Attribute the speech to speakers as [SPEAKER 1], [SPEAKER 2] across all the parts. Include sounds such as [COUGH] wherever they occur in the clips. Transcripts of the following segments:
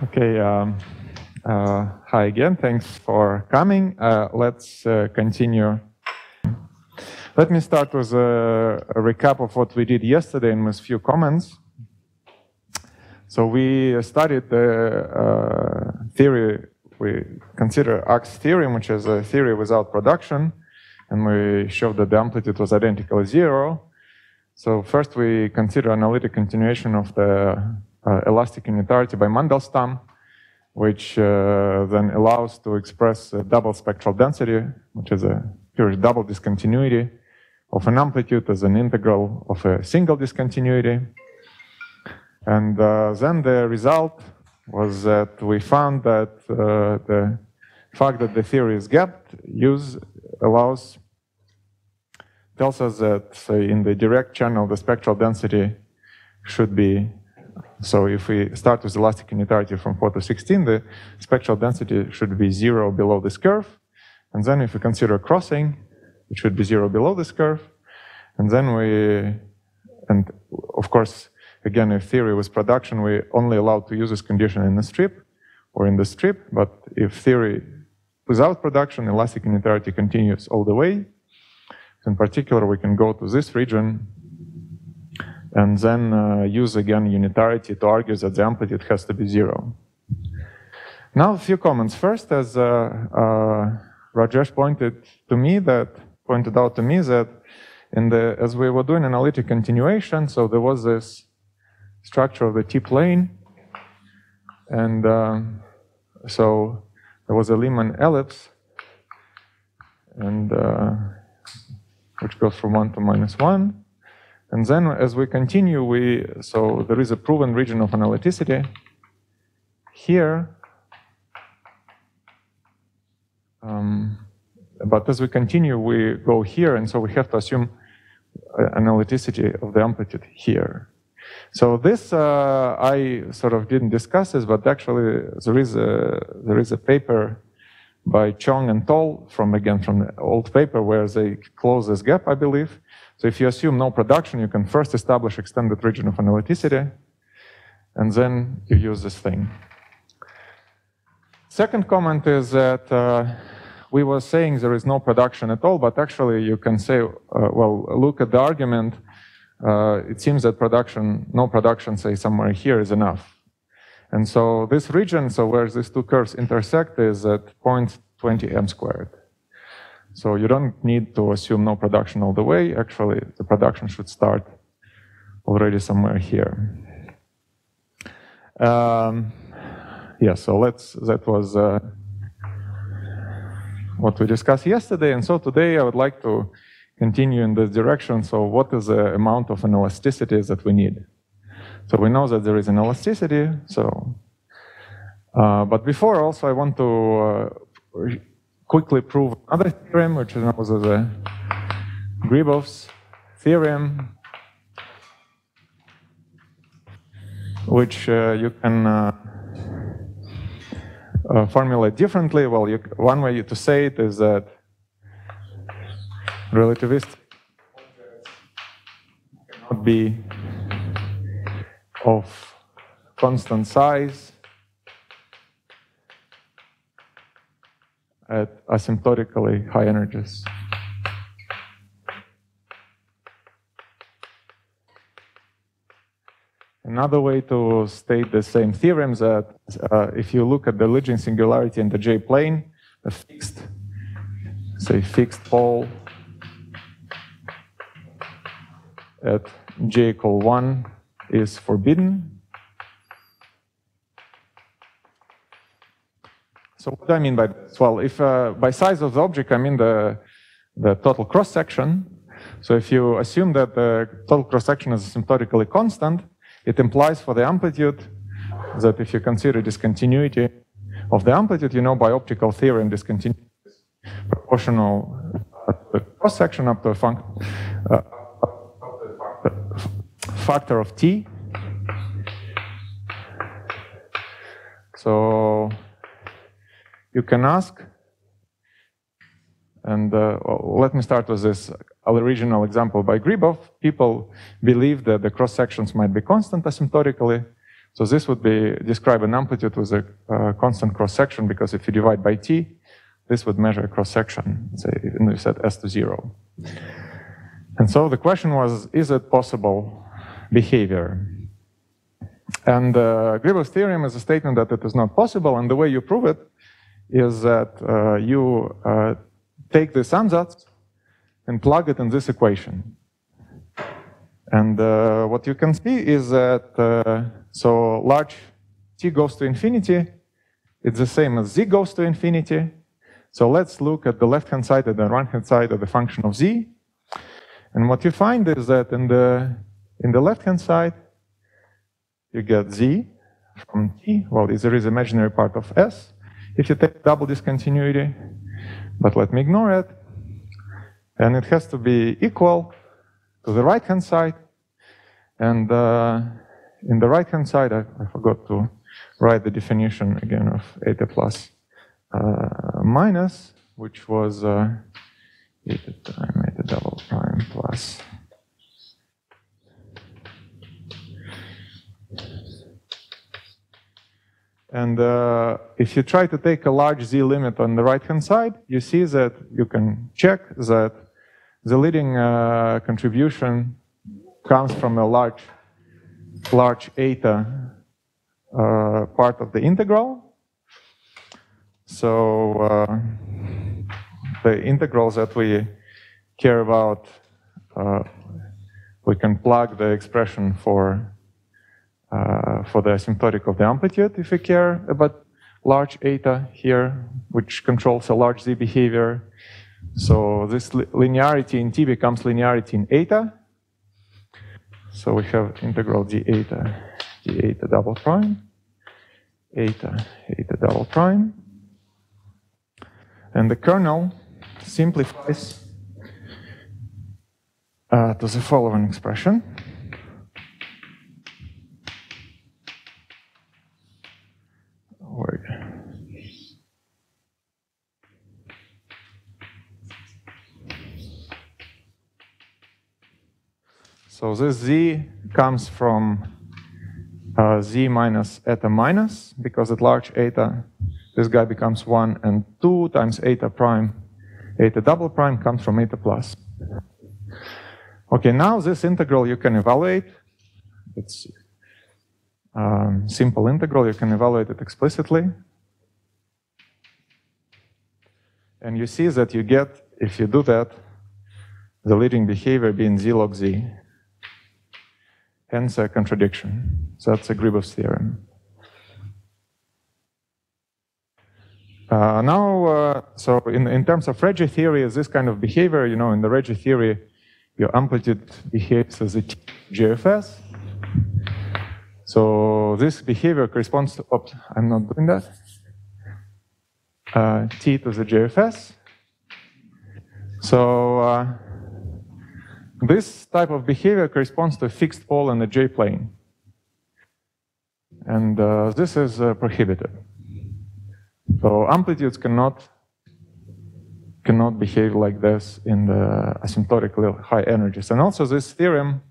[SPEAKER 1] Okay, um, uh, hi again. Thanks for coming. Uh, let's uh, continue. Let me start with a, a, recap of what we did yesterday and with few comments. So we studied the uh, theory, we consider Aks theorem, which is a theory without production, and we showed that the amplitude was identical zero. So first we consider analytic continuation of the elastic unitarity by Mandelstam, which uh, then allows to express double spectral density, which is a pure double discontinuity of an amplitude as an integral of a single discontinuity. And uh, then the result was that we found that uh, the fact that the theory is gapped use allows tells us that say in the direct channel the spectral density should be so if we start with elastic unitarity from 4 to 16, the spectral density should be zero below this curve. And then if we consider crossing, it should be zero below this curve. And then we, and of course, again, if theory was production, we only allowed to use this condition in the strip or in the strip. But if theory without production, elastic unitarity continues all the way. In particular, we can go to this region and then uh, use again unitarity to argue that the amplitude has to be zero. Now a few comments. First, as uh, uh, Rajesh pointed to me that pointed out to me that in the as we were doing analytic continuation, so there was this structure of the T-plane, and um, so there was a Lehmann ellipse, and uh, which goes from one to minus one. And then as we continue, we so there is a proven region of analyticity. Here, um, but as we continue, we go here, and so we have to assume uh, analyticity of the amplitude here. So this uh, I sort of didn't discuss this, but actually there is a there is a paper by Chong and Toll from again from the old paper where they close this gap, I believe. So if you assume no production, you can first establish extended region of analyticity, and then you use this thing. Second comment is that uh, we were saying there is no production at all, but actually you can say, uh, well, look at the argument. Uh, it seems that production, no production, say somewhere here is enough. And so this region, so where these two curves intersect is at 0.20 m squared. So you don't need to assume no production all the way. Actually, the production should start already somewhere here. Um, yeah, so let's, that was uh, what we discussed yesterday. And so today I would like to continue in this direction. So what is the amount of an elasticity that we need? So we know that there is an elasticity. So, uh, but before also I want to uh, quickly prove another theorem, which is as the Gribov's theorem, which uh, you can uh, uh, formulate differently. Well, you, one way to say it is that relativistic cannot be of constant size at asymptotically high energies. Another way to state the same theorem is that uh, if you look at the Legend singularity in the J plane, a fixed, say fixed pole at J equal 1 is forbidden, So what do I mean by this? Well, if uh, by size of the object, I mean the, the total cross-section. So if you assume that the total cross-section is asymptotically constant, it implies for the amplitude that if you consider discontinuity of the amplitude, you know by optical theorem discontinuity is proportional the cross-section up to a func uh, factor of t. So you can ask. And uh, let me start with this original example by Gribov. People believe that the cross sections might be constant asymptotically. So this would be describe an amplitude with a uh, constant cross section because if you divide by t, this would measure a cross section. Say, and we set s to zero. And so the question was, is it possible behavior? And uh, Gribov's theorem is a statement that it is not possible, and the way you prove it is that uh, you uh, take this ansatz and plug it in this equation. And uh, what you can see is that, uh, so large t goes to infinity, it's the same as z goes to infinity. So let's look at the left-hand side and the right-hand side of the function of z. And what you find is that in the, in the left-hand side, you get z from t. Well, there is imaginary part of s. If you take double discontinuity, but let me ignore it, and it has to be equal to the right-hand side. And uh, in the right-hand side, I, I, forgot to write the definition again of eta plus uh, minus, which was uh, eta time eta double prime plus And uh, if you try to take a large z limit on the right-hand side, you see that you can check that the leading uh, contribution comes from a large, large eta uh, part of the integral. So uh, the integrals that we care about, uh, we can plug the expression for for the asymptotic of the amplitude if we care about large eta here, which controls a large z behavior. So this li linearity in t becomes linearity in eta. So we have integral d eta, d eta double prime, eta, eta double prime. And the kernel simplifies uh, to the following expression. So this z comes from uh, z minus eta minus, because at large eta, this guy becomes 1, and 2 times eta prime, eta double prime comes from eta plus. Okay, now this integral you can evaluate. It's um, simple integral, you can evaluate it explicitly. And you see that you get, if you do that, the leading behavior being z log z hence a contradiction. So that's a Gribov's theorem. Uh, now, uh, so in, in terms of Regge theory, is this kind of behavior, you know, in the Regge theory, your amplitude behaves as a GFS. So this behavior corresponds to, oops, I'm not doing that, uh, T to the GFS. So uh, this type of behavior corresponds to a fixed pole in the J-plane. And uh, this is uh, prohibited. So amplitudes cannot, cannot behave like this in the asymptotically high energies. And also this theorem,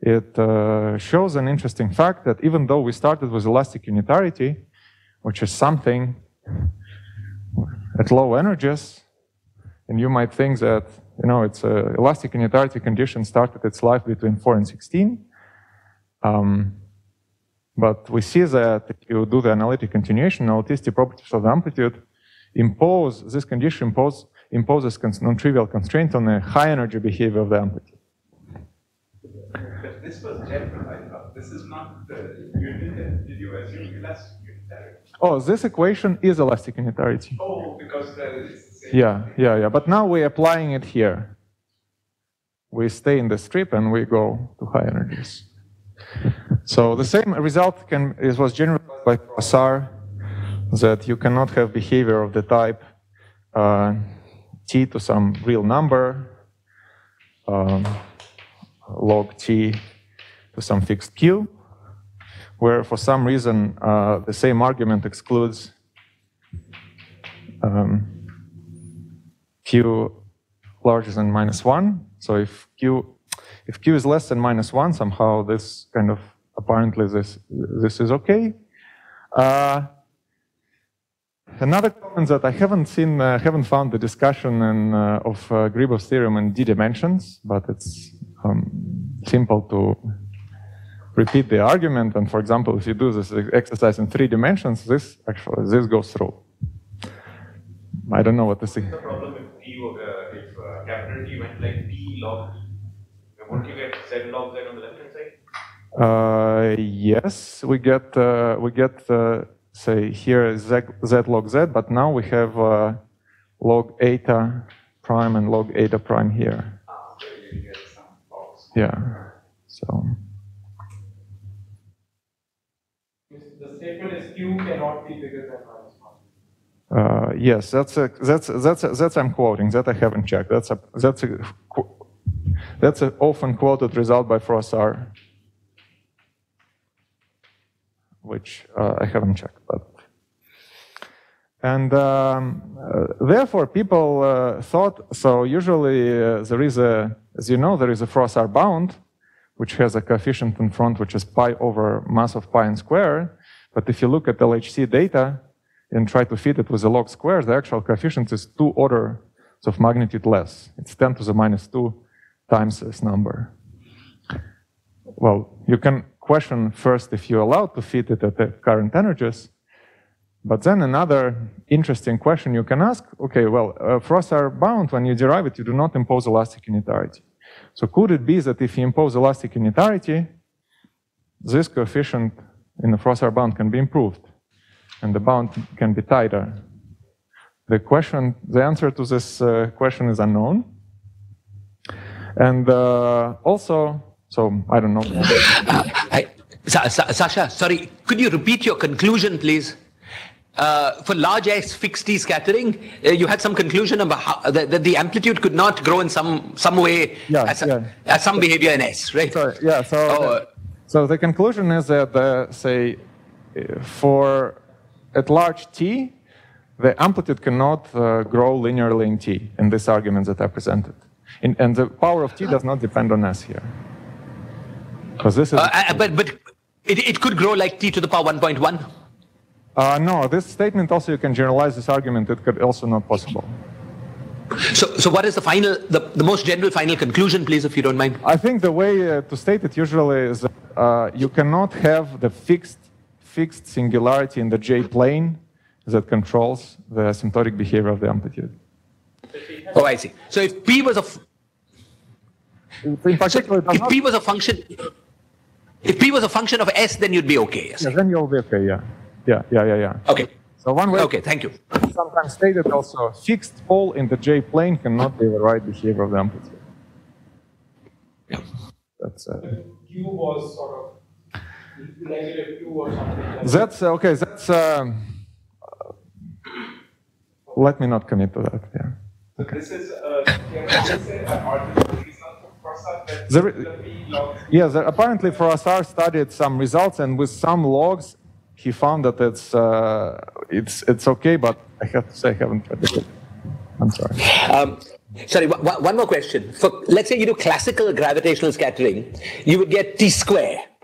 [SPEAKER 1] it uh, shows an interesting fact that even though we started with elastic unitarity, which is something at low energies, and you might think that you know, it's a elastic unitarity condition started its life between 4 and 16. Um, but we see that if you do the analytic continuation, elasticity properties of the amplitude impose, this condition impose, imposes non-trivial constraint on the high energy behavior of the amplitude.
[SPEAKER 2] But this was general, I thought. This is not the unit. Did you assume elastic unitarity?
[SPEAKER 1] Oh, this equation is elastic unitarity.
[SPEAKER 2] Oh, because it's
[SPEAKER 1] yeah, yeah, yeah. But now we're applying it here. We stay in the strip and we go to high energies. So the same result can was generalized by Froissart that you cannot have behavior of the type uh, t to some real number, um, log t to some fixed q, where for some reason uh, the same argument excludes um, q larger than minus 1. So if q, if q is less than minus 1, somehow this kind of apparently this, this is okay. Uh, another comment that I haven't seen, uh, haven't found the discussion in, uh, of uh, Gribov's theorem in d dimensions, but it's um, simple to repeat the argument. And for example, if you do this exercise in three dimensions, this actually this goes through. I don't know what to say.
[SPEAKER 2] The problem if T, uh, if uh, capital T went like T log, wouldn't you get Z log Z on the left hand side?
[SPEAKER 1] Uh, yes, we get uh, we get uh, say here z, z log z, but now we have uh, log eta prime and log eta prime here.
[SPEAKER 2] Ah, so you get some.
[SPEAKER 1] Yeah, so.
[SPEAKER 3] The statement is q cannot be bigger than minus one.
[SPEAKER 1] Uh, yes, that's a, that's that's a, that's I'm quoting. That I haven't checked. That's a that's a that's an often quoted result by Froissart, which uh, I haven't checked. But and um, uh, therefore, people uh, thought so. Usually, uh, there is a, as you know, there is a Froissart bound, which has a coefficient in front, which is pi over mass of pi and square. But if you look at LHC data and try to fit it with the log square, the actual coefficient is two orders of magnitude less. It's 10 to the minus 2 times this number. Well, you can question first if you're allowed to fit it at the current energies. But then another interesting question you can ask, okay, well, uh, are bound, when you derive it, you do not impose elastic unitarity. So could it be that if you impose elastic unitarity, this coefficient in the Froissart bound can be improved and the bound can be tighter? The question, the answer to this uh, question is unknown. And uh, also, so I don't know.
[SPEAKER 4] Hi. Sa- Sa- Sasha, sorry, could you repeat your conclusion, please? Uh, for large S fixed T scattering, uh, you had some conclusion about how, that, that the amplitude could not grow in some some way
[SPEAKER 1] Yeah,
[SPEAKER 4] as, a-
[SPEAKER 1] yeah.
[SPEAKER 4] as some behavior in S, right?
[SPEAKER 1] So, yeah, so,
[SPEAKER 4] Oh,
[SPEAKER 1] so the conclusion is that, uh, say, uh, for at large t, the amplitude cannot uh, grow linearly in t in this argument that I presented. In, and the power of t does not depend on s here. Because this is.
[SPEAKER 4] uh, uh, but but it, it could grow like T to the power 1.1.
[SPEAKER 1] Uh, no, this statement also you can generalize this argument. It could also not possible.
[SPEAKER 4] So so what is the final, the, the most general final conclusion, please, if you don't mind?
[SPEAKER 1] I think the way uh, to state it usually is that uh, you cannot have the fixed fixed singularity in the J plane that controls the asymptotic behavior of the amplitude.
[SPEAKER 4] Oh, I see. So if P was a f-
[SPEAKER 1] In particular, it
[SPEAKER 4] if P was a function, if P was a function of S, then you'd be okay. Yes.
[SPEAKER 1] yeah, then you'll be okay. Yeah, yeah, yeah, yeah, yeah.
[SPEAKER 4] Okay.
[SPEAKER 1] So one way
[SPEAKER 4] Okay. Thank you.
[SPEAKER 1] sometimes stated also fixed pole in the J plane cannot be the right behavior of the amplitude.
[SPEAKER 4] Yeah.
[SPEAKER 1] That's uh,
[SPEAKER 3] q was sort of negative q or something like
[SPEAKER 1] that's uh, okay. That's um, uh, let me not commit to that. Yeah.
[SPEAKER 2] So this is uh, can I just say an artificial result of Froissart that
[SPEAKER 1] There-
[SPEAKER 2] the
[SPEAKER 1] Yes, uh, apparently Froissart studied some results, and with some logs, he found that it's uh, it's it's okay. But I have to say, I haven't read it. I'm sorry.
[SPEAKER 4] Um, sorry, one more question. For let's say you do classical gravitational scattering, you would get t square, right?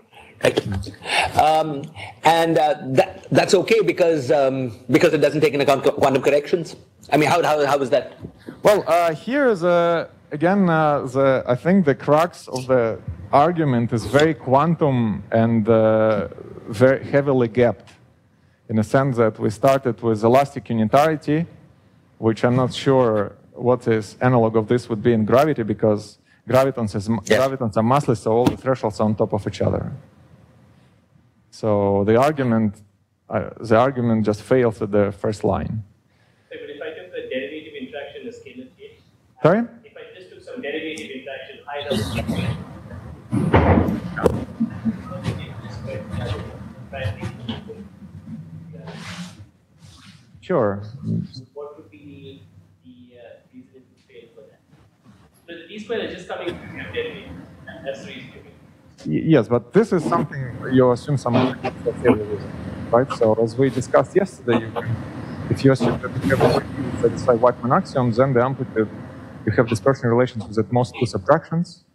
[SPEAKER 4] Um, and uh, that that's okay because um, because it doesn't take into account quantum corrections. I mean, how how how is that?
[SPEAKER 1] Well, uh, here is uh, again uh, the I think the crux of the argument is very quantum and uh, very heavily gapped, in a sense that we started with elastic unitarity, which I'm not sure what is analog of this would be in gravity because gravitons is
[SPEAKER 4] Yeah.
[SPEAKER 1] gravitons are massless, so all the thresholds are on top of each other. So the argument uh, the argument just fails at the first line.
[SPEAKER 5] But if I took the derivative interaction in a scalar case,
[SPEAKER 1] Sorry.
[SPEAKER 5] if I just took some derivative interaction high level.
[SPEAKER 1] Sure.
[SPEAKER 5] What would be the, the uh, reason to fail for that? So the d square is just coming from derivative. That's the reason.
[SPEAKER 1] Yes, but this is something you assume some right? So as we discussed yesterday, you can, if you assume that you have satisfy Wightman axioms, then the amplitude, you have dispersion relations with at most two subtractions.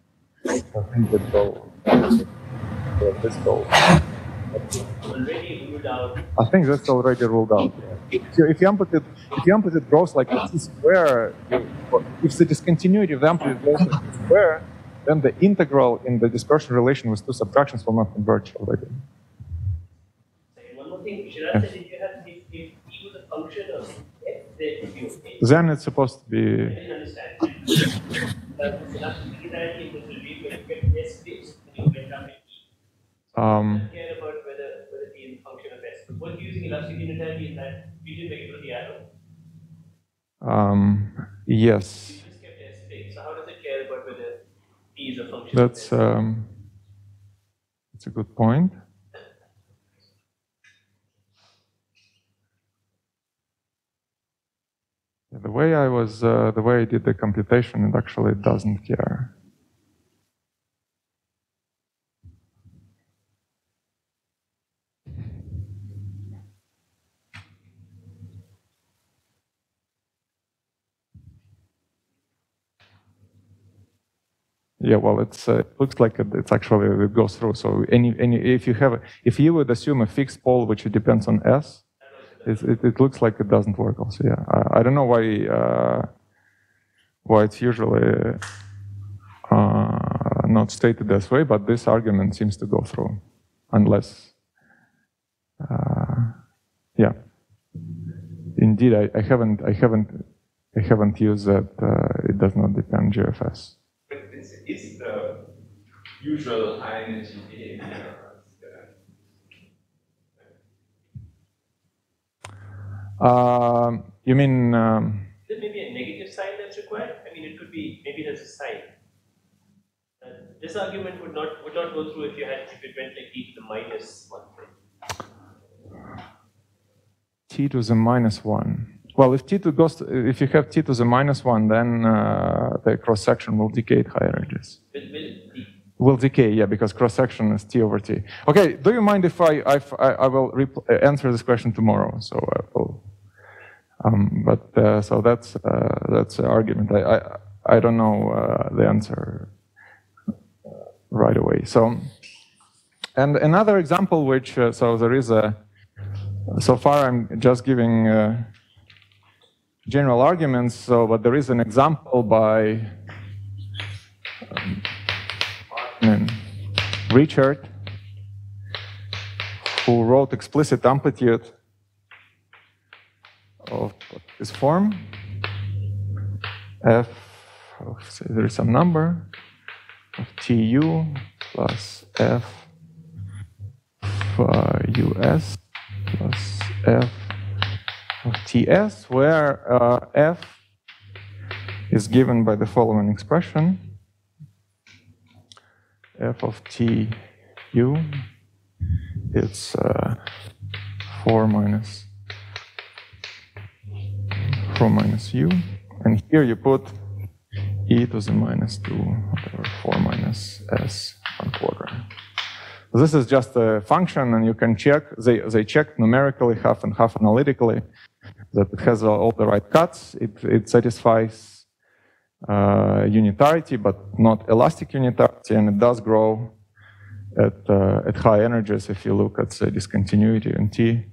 [SPEAKER 1] I think that this.
[SPEAKER 5] Already ruled out.
[SPEAKER 1] I think that's already ruled out. So if the amplitude, if the amplitude grows like t square, if the discontinuity of the amplitude grows like t square, then the integral in the dispersion relation with two subtractions will not converge already.
[SPEAKER 5] One more thing. Should I say you have if, if e was a function of then it be okay.
[SPEAKER 1] Then it's supposed to
[SPEAKER 5] I
[SPEAKER 1] be
[SPEAKER 5] didn't understand. That was enough linearity equals to read when you get s fixed and you get up in e.
[SPEAKER 1] um,
[SPEAKER 5] care about whether whether t is a function of s. What using elastic unitarity is that we didn't make the arrow.
[SPEAKER 1] um, yes.
[SPEAKER 5] We just kept s fixed. So how does it care about whether t is a function
[SPEAKER 1] That's um, that's a good point. The way I was, uh, the way I did the computation, it actually doesn't care. Yeah, well, it's uh, it looks like it, it's actually it goes through. So any any if you have if you would assume a fixed pole which depends on s, it, it, it looks like it doesn't work. Also, yeah, I, I don't know why uh, why it's usually uh, not stated this way, but this argument seems to go through, unless uh, yeah. Indeed, I, I haven't I haven't I haven't used that. Uh, it does not depend GFS.
[SPEAKER 2] But this is the usual high energy behavior.
[SPEAKER 1] Um, you mean? Um,
[SPEAKER 5] There may be a negative sign that's required. I mean, it could be maybe there's a sign. Uh, this argument would not would not go through if you had if it went like e to the minus one.
[SPEAKER 1] t to the minus one. Well, if t to goes, to, if you have t to the minus one, then uh, the cross section will decay higher energies.
[SPEAKER 5] Will will the
[SPEAKER 1] Will decay, yeah, because cross section is t over t. Okay, do you mind if I I, I will uh, answer this question tomorrow? So I will. Um, but uh, so that's uh, that's the argument. I I, I don't know uh, the answer uh, right away. So, and another example, which uh, so there is a. So far, I'm just giving uh, general arguments. So, but there is an example by um, Richard, who wrote explicit amplitude of this form. F, of, say there is some number of Tu plus F uh, Us plus F of Ts, where uh, F is given by the following expression f of t u it's uh, 4 minus 4 minus u. And here you put e to the minus 2 whatever 4 minus s one quarter. This is just a function and you can check they, they check numerically half and half analytically that it has all the right cuts. It, it satisfies unitarity, but not elastic unitarity, and it does grow at, uh, at high energies. If you look at the discontinuity in T,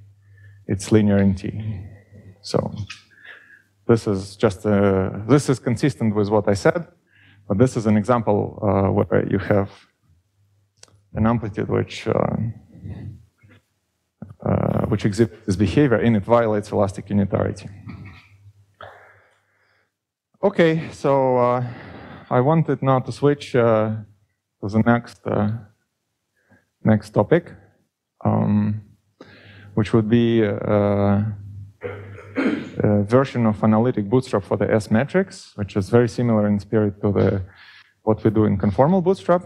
[SPEAKER 1] it's linear in T. So this is just a, this is consistent with what I said, but this is an example uh, where you have an amplitude which uh, uh, which exhibits this behavior and it violates elastic unitarity. Okay, so uh, I wanted now to switch uh, to the next uh, next topic, um, which would be uh, a version of analytic bootstrap for the S matrix, which is very similar in spirit to the what we do in conformal bootstrap,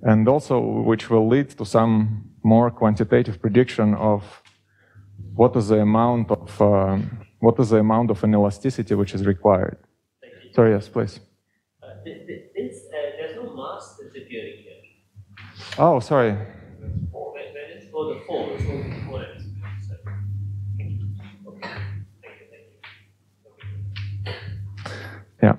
[SPEAKER 1] and also which will lead to some more quantitative prediction of what is the amount of um, what is the amount of inelasticity which is required. Sorry, yes, please.
[SPEAKER 5] Uh, th- th- this, uh, there's no mass that's appearing here.
[SPEAKER 1] Oh, sorry.
[SPEAKER 5] Where, where is the four? So the four Okay. Thank you. Thank you.
[SPEAKER 1] Yeah.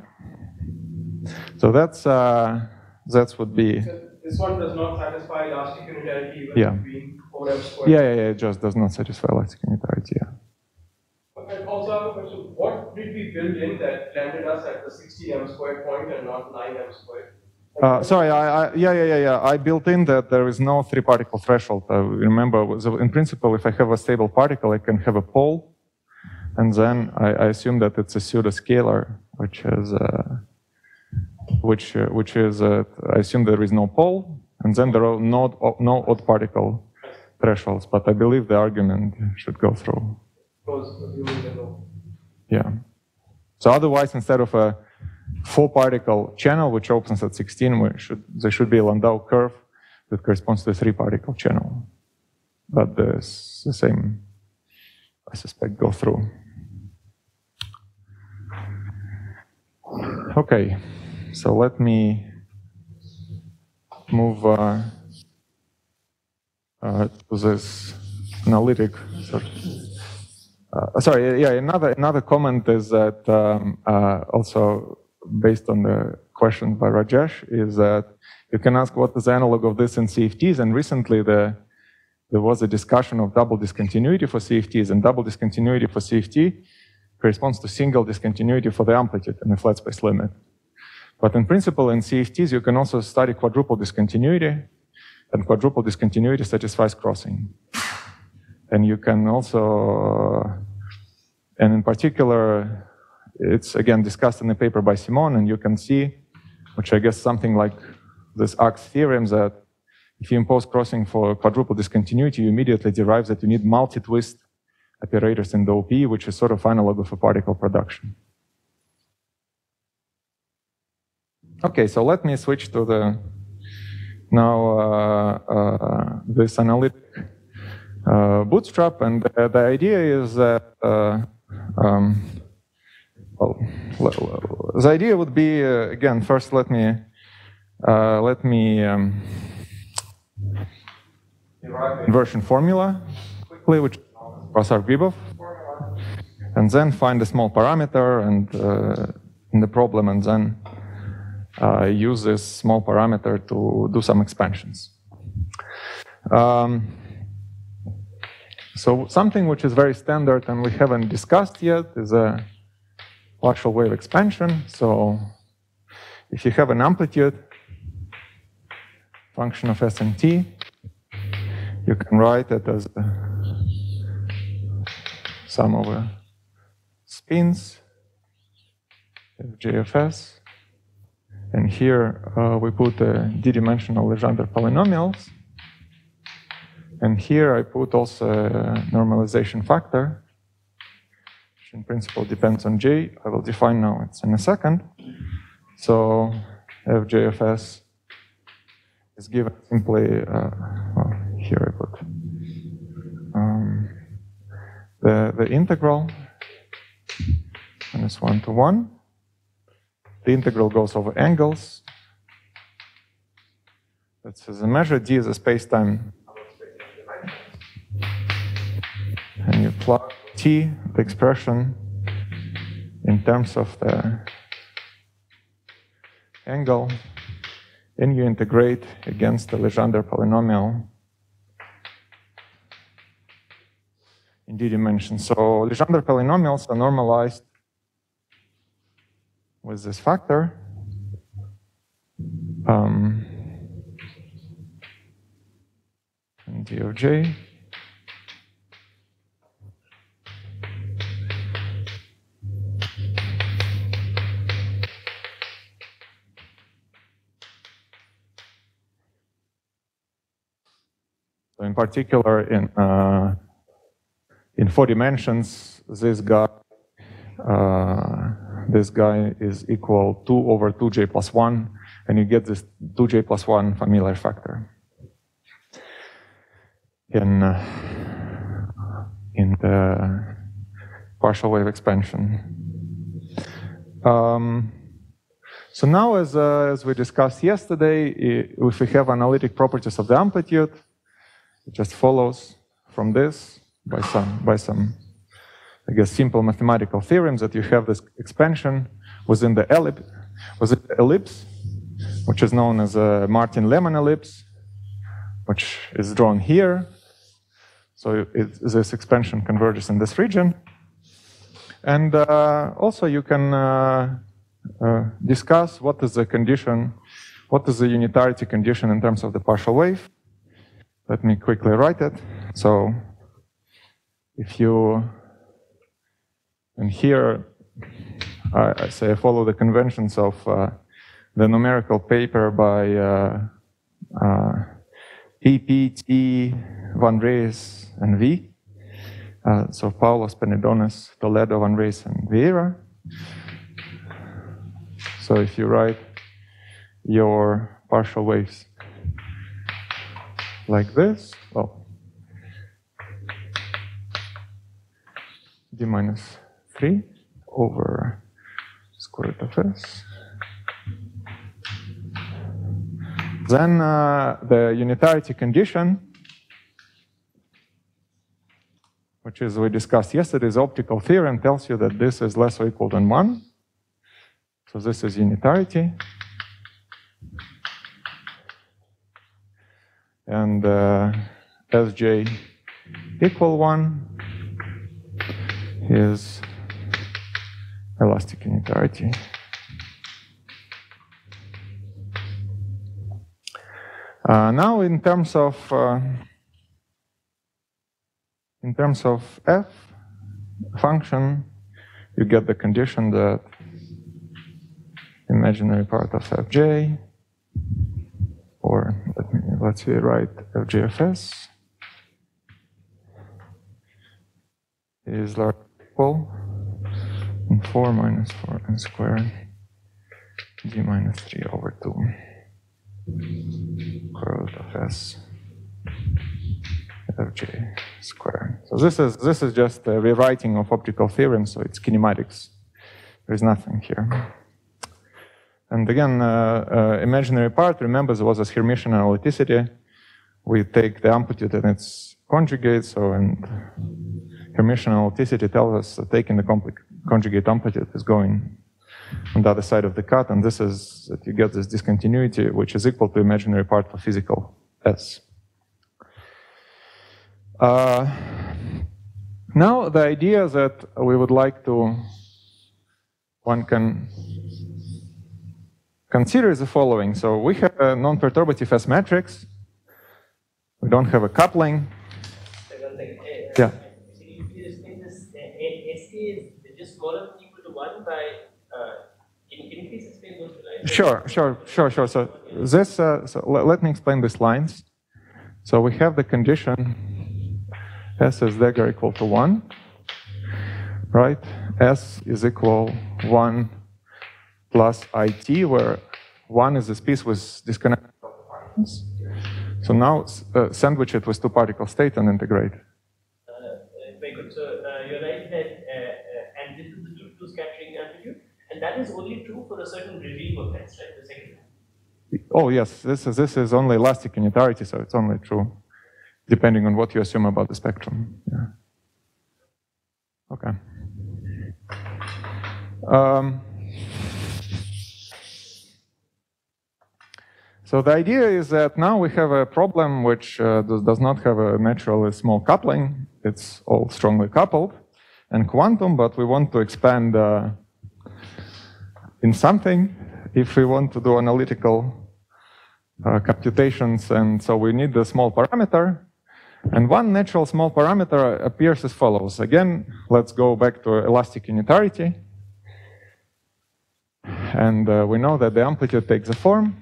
[SPEAKER 1] So that's uh, that's would be
[SPEAKER 3] So this one does not satisfy elastic unitarity even
[SPEAKER 1] Yeah.
[SPEAKER 3] between 4m squared.
[SPEAKER 1] Yeah, yeah, yeah, it just does not satisfy elastic unitarity, yeah.
[SPEAKER 3] And also, I have a question. What did we build in that landed us at the 60m squared point and not 9m squared?
[SPEAKER 1] Uh, sorry, I, I, yeah, yeah, yeah, yeah. I built in that there is no three particle threshold. Uh, remember, so in principle, if I have a stable particle, I can have a pole, and then I, I assume that it's a pseudoscalar, which is, uh, which, uh, which is, uh, I assume there is no pole, and then there are no, no odd particle thresholds. But I believe the argument should go through.
[SPEAKER 3] Because assuming the no.
[SPEAKER 1] Yeah. So otherwise, instead of a four-particle channel which opens at 16, we should, there should be a Landau curve that corresponds to a three-particle channel. But the, the same, I suspect, go through. Okay, so let me move uh, uh, to this analytic uh, sorry, yeah, another, another comment is that um, uh, also based on the question by Rajesh is that you can ask what is the analog of this in CFTs, and recently the, there was a discussion of double discontinuity for CFTs, and double discontinuity for CFT corresponds to single discontinuity for the amplitude in the flat space limit. But in principle, in CFTs, you can also study quadruple discontinuity, and quadruple discontinuity satisfies crossing. And you can also, and in particular, it's again discussed in the paper by Simon, and you can see, which I guess something like this Aks theorem that if you impose crossing for quadruple discontinuity, you immediately derive that you need multi-twist operators in the OP, which is sort of analog of a particle production. Okay, so let me switch to the now uh, uh, this analytic uh, bootstrap, and the, idea is that uh, um, well, the idea would be uh, again. First, let me uh, let me um, inversion formula quickly, which is Froissart-Gribov and then find a small parameter and uh, in the problem, and then uh, use this small parameter to do some expansions. Um, so something which is very standard and we haven't discussed yet is a partial wave expansion. So if you have an amplitude function of S and T, you can write it as a sum over spins of JFS. And here uh, we put the d-dimensional Legendre polynomials. And here I put also a normalization factor, which in principle depends on J. I will define now, it's in a second. So FJFS is given simply, uh, well, here I put um, the, the integral minus one to one. The integral goes over angles. That's as a measure. D is a space-time plug t, the expression, in terms of the angle, and you integrate against the Legendre polynomial in d dimensions. So Legendre polynomials are normalized with this factor. Um, and d of j. in particular, in uh, in four dimensions, this guy uh, this guy is equal two over two j plus one, and you get this two j plus one familiar factor in uh, in the partial wave expansion. Um, so now, as uh, as we discussed yesterday, if we have analytic properties of the amplitude, it just follows from this by some, by some, I guess, simple mathematical theorems that you have this expansion within the ellipse, within the ellipse which is known as a Martin-Lehmann ellipse, which is drawn here. So it, this expansion converges in this region. And uh, also you can uh, uh, discuss what is the condition, what is the unitarity condition in terms of the partial wave. Let me quickly write it. So if you, and here I, I say I follow the conventions of uh, the numerical paper by uh, uh, PPT, Van Rees, and V. Uh, so Paulos Penedones, Toledo, Van Rees, and Vieira. So if you write your partial waves like this, well, d minus 3 over square root of s. Then uh, the unitarity condition, which is we discussed yesterday, is optical theorem tells you that this is less or equal than 1. So this is unitarity. And uh, Sj equal 1 is elastic unitarity. Uh, now, in terms of uh, in terms of f function, you get the condition that imaginary part of fj, or let me let's say write fjfs is large equal 4 minus 4n squared d minus 3 over 2 root of s of j squared. So this is this is just a rewriting of optical theorem, so it's kinematics. There's nothing here. And again, uh, uh, imaginary part, remember there was a Hermitian analyticity. We take the amplitude and its conjugate, so and Hermitian analyticity tells us that taking the conjugate amplitude is going on the other side of the cut, and this is that you get this discontinuity, which is equal to imaginary part for physical S. Uh, now, the idea that we would like to, one can consider the following. So we have a non-perturbative S matrix. We don't have a coupling. Yeah.
[SPEAKER 5] SK is just smaller than equal to 1 by, can, can you please explain those two lines?
[SPEAKER 1] Sure, sure, sure, sure. So this, uh, so let, me explain these lines. So we have the condition S is dagger equal to 1, right? S is equal 1 plus IT, where 1 is this piece with disconnected particles. So now uh, sandwich it with two particle state and integrate.
[SPEAKER 5] Uh, very good. So uh, you're right that, uh, uh, and this is the two, two scattering amplitude, and that is only true for a certain regime of lengths, right? The second one.
[SPEAKER 1] Oh yes, this is this is only elastic in unitarity, so it's only true depending on what you assume about the spectrum. Yeah. Okay. Um, so the idea is that now we have a problem which uh, does, not have a naturally small coupling. It's all strongly coupled and quantum, but we want to expand uh, in something if we want to do analytical uh, computations. And so we need the small parameter. And one natural small parameter appears as follows. Again, let's go back to elastic unitarity. And uh, we know that the amplitude takes a form.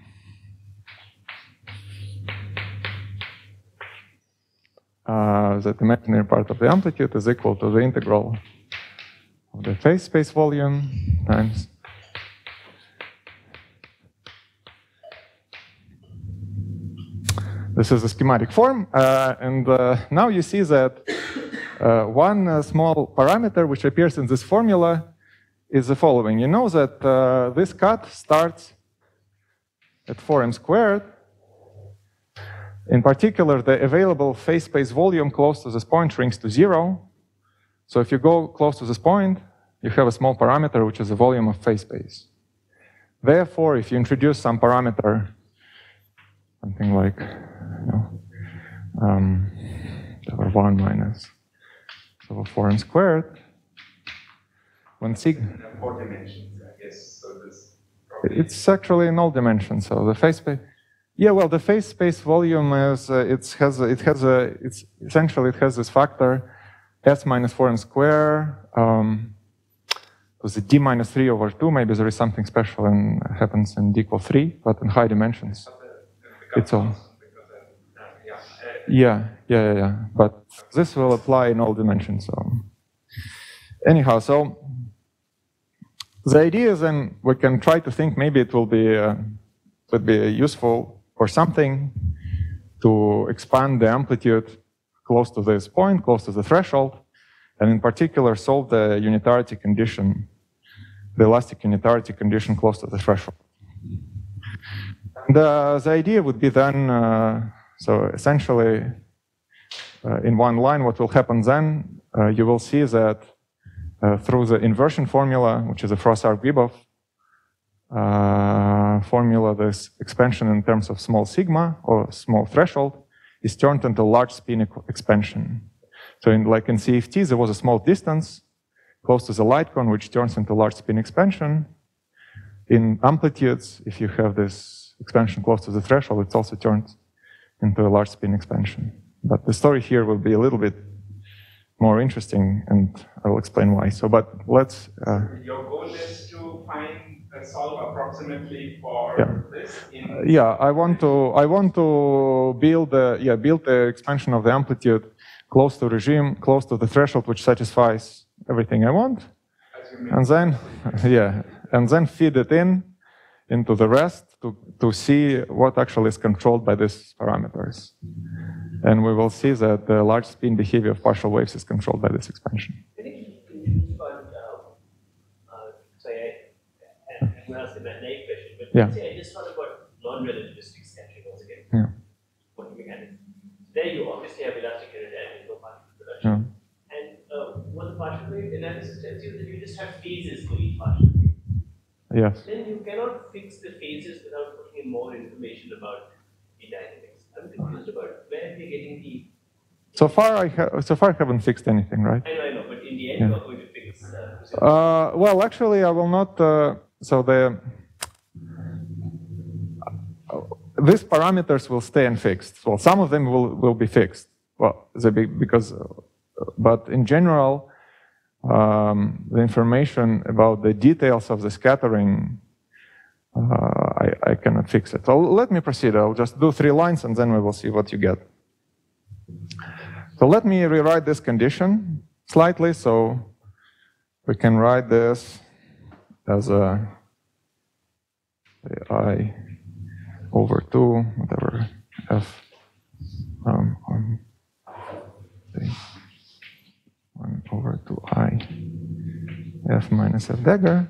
[SPEAKER 1] That the imaginary part of the amplitude is equal to the integral of the phase space volume times This is a schematic form, uh, and uh, now you see that uh, one uh, small parameter which appears in this formula is the following. You know that uh, this cut starts at 4m squared. In particular, the available phase space volume close to this point shrinks to zero. So if you go close to this point, you have a small parameter which is the volume of phase space. Therefore, if you introduce some parameter, something like, you know, um, 1 minus over 4 n squared, when sigma,
[SPEAKER 2] Four dimensions, I guess, so this.
[SPEAKER 1] it's actually in all dimensions. So the phase space, yeah, well, the phase space volume is, uh, it has, it has a, it's essentially it has this factor s minus 4 n square, um, was it d minus 3 over 2, maybe there is something special and happens in d equal 3, but in high dimensions, it's all. Yeah, yeah, yeah, yeah. But this will apply in all dimensions. So anyhow, so the idea is then we can try to think maybe it will be uh, would be useful or something to expand the amplitude close to this point, close to the threshold, and in particular solve the unitarity condition, the elastic unitarity condition close to the threshold. And uh, the idea would be then uh, so essentially, uh, in one line, what will happen then, uh, you will see that uh, through the inversion formula, which is a Froissart-Gribov uh, formula, this expansion in terms of small sigma or small threshold is turned into large spin expansion. So in, like in CFT, there was a small distance close to the light cone, which turns into large spin expansion. In amplitudes, if you have this expansion close to the threshold, it's also turned into a large spin expansion. But the story here will be a little bit more interesting, and I will explain why. So, but let's. Uh,
[SPEAKER 6] Your goal is to find solve approximately for
[SPEAKER 1] Yeah.
[SPEAKER 6] this in
[SPEAKER 1] Uh, yeah, I want to. I want to build. The, yeah, build the expansion of the amplitude close to regime, close to the threshold, which satisfies everything I want, and then, [LAUGHS] yeah, and then feed it in into the rest to, to see what actually is controlled by these parameters. And we will see that the large spin behavior of partial waves is controlled by this expansion.
[SPEAKER 5] I think you confused about, um, uh, sorry, I, I'm going to ask a naive question, but
[SPEAKER 1] Yeah.
[SPEAKER 5] let's say I just thought about non-relativistic scattering once again.
[SPEAKER 1] Yeah.
[SPEAKER 5] Quantum mechanics. There you obviously have elastic unitarity, no particle production.
[SPEAKER 1] Yeah.
[SPEAKER 5] And uh, what the partial wave analysis tells you that you just have phases for each particle wave.
[SPEAKER 1] Yes.
[SPEAKER 5] Then you cannot fix the phases without putting in more information about the dynamics. I'm confused about where we're getting the.
[SPEAKER 1] So far, I ha- so far I haven't fixed anything, right?
[SPEAKER 5] I know, I know, but in the end,
[SPEAKER 1] Yeah.
[SPEAKER 5] you are going to fix. Uh,
[SPEAKER 1] Uh, well, actually, I will not. Uh, so the these parameters will stay unfixed. Well, some of them will, will be fixed. Well, big, because, but in general, um, the information about the details of the scattering, uh, I, I cannot fix it. So let me proceed. I'll just do three lines and then we will see what you get. So let me rewrite this condition slightly. So we can write this as a i over 2, whatever, f um, um, say, 1 over 2i f minus f dagger.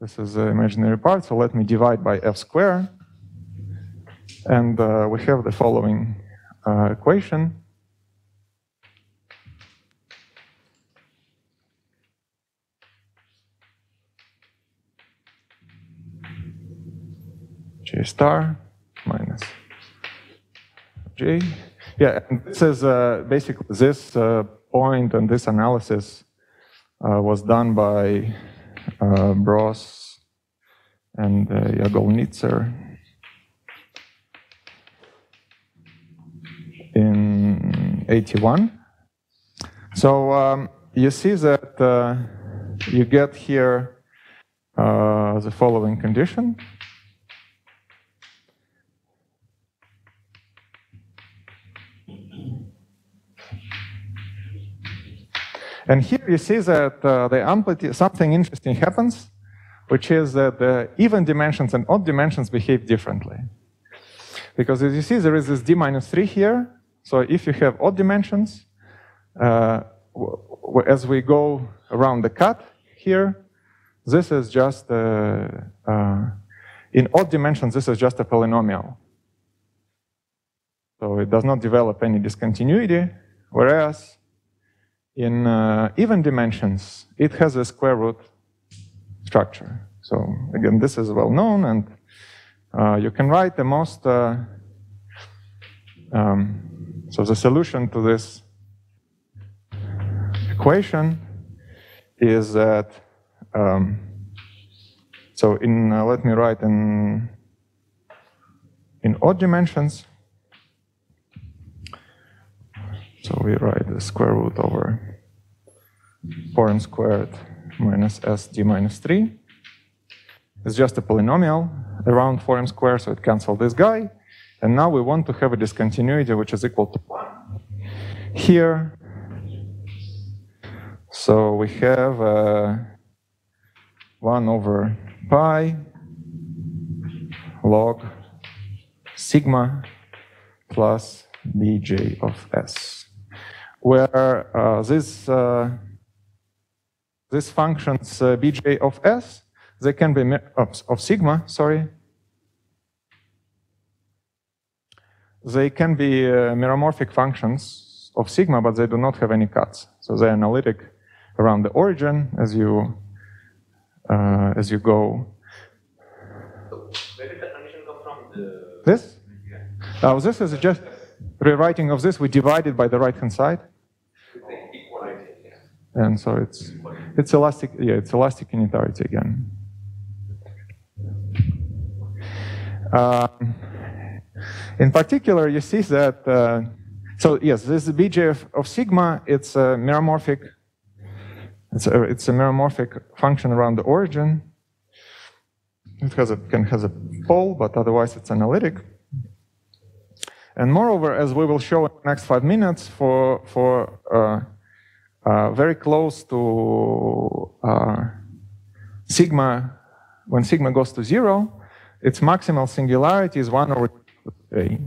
[SPEAKER 1] This is the imaginary part, so let me divide by f square. And uh, we have the following uh, equation. Star minus J. Yeah, and this is uh, basically this uh, point and this analysis uh, was done by uh, Bros and uh, Iagolnitzer in 81. So um, you see that uh, you get here uh, the following condition. And here you see that uh, the amplitude, something interesting happens, which is that the even dimensions and odd dimensions behave differently. Because as you see, there is this d minus 3 here. So if you have odd dimensions, uh, as we go around the cut here, this is just, uh, uh, in odd dimensions, this is just a polynomial. So it does not develop any discontinuity, whereas in uh, even dimensions, it has a square root structure. So again, this is well known, and uh, you can write the most. Uh, um, so the solution to this equation is that. Um, so in uh, let me write in in odd dimensions. So we write the square root over 4m squared minus s d minus 3. It's just a polynomial around 4m squared, so it cancels this guy. And now we want to have a discontinuity which is equal to 1 here. So we have uh, 1 over pi log sigma plus bj of s, where uh, this uh, these functions uh, bj of s they can be of, of sigma sorry they can be uh, meromorphic functions of sigma but they do not have any cuts so they're analytic around the origin as you uh, as you go.
[SPEAKER 2] Where did the condition come from? The
[SPEAKER 1] This? Now this is just rewriting of this. We divide it by the right hand side, and so it's it's elastic. Yeah, it's elastic unitarity again. Um, in particular, you see that. Uh, so yes, this of, of sigma. It's a meromorphic it's a, it's a meromorphic function around the origin. It has a, can has a pole, but otherwise it's analytic. And moreover, as we will show in the next five minutes, for, for uh, uh, very close to uh, sigma, when sigma goes to zero, its maximal singularity is 1 over a.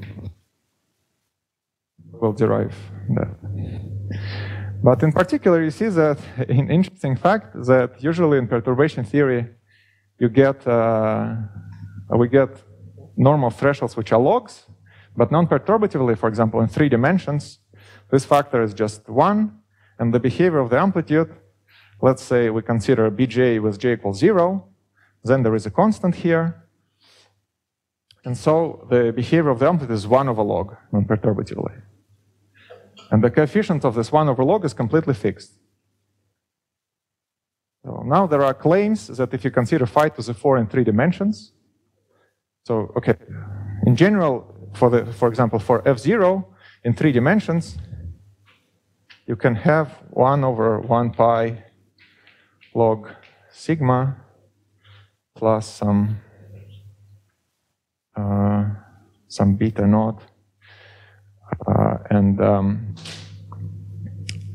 [SPEAKER 1] We'll derive that. But in particular, you see that an interesting fact that usually in perturbation theory, you get uh, we get normal thresholds which are logs, but non-perturbatively, for example, in three dimensions, this factor is just one, and the behavior of the amplitude, let's say we consider bj with j equals zero, then there is a constant here, and so the behavior of the amplitude is one over log, non-perturbatively. And the coefficient of this 1 over log is completely fixed. So now there are claims that if you consider phi to the 4 in three dimensions, so okay, in general, for the for example, for f0 in three dimensions, you can have 1 over 1 pi log sigma plus some uh, some beta naught uh, and um,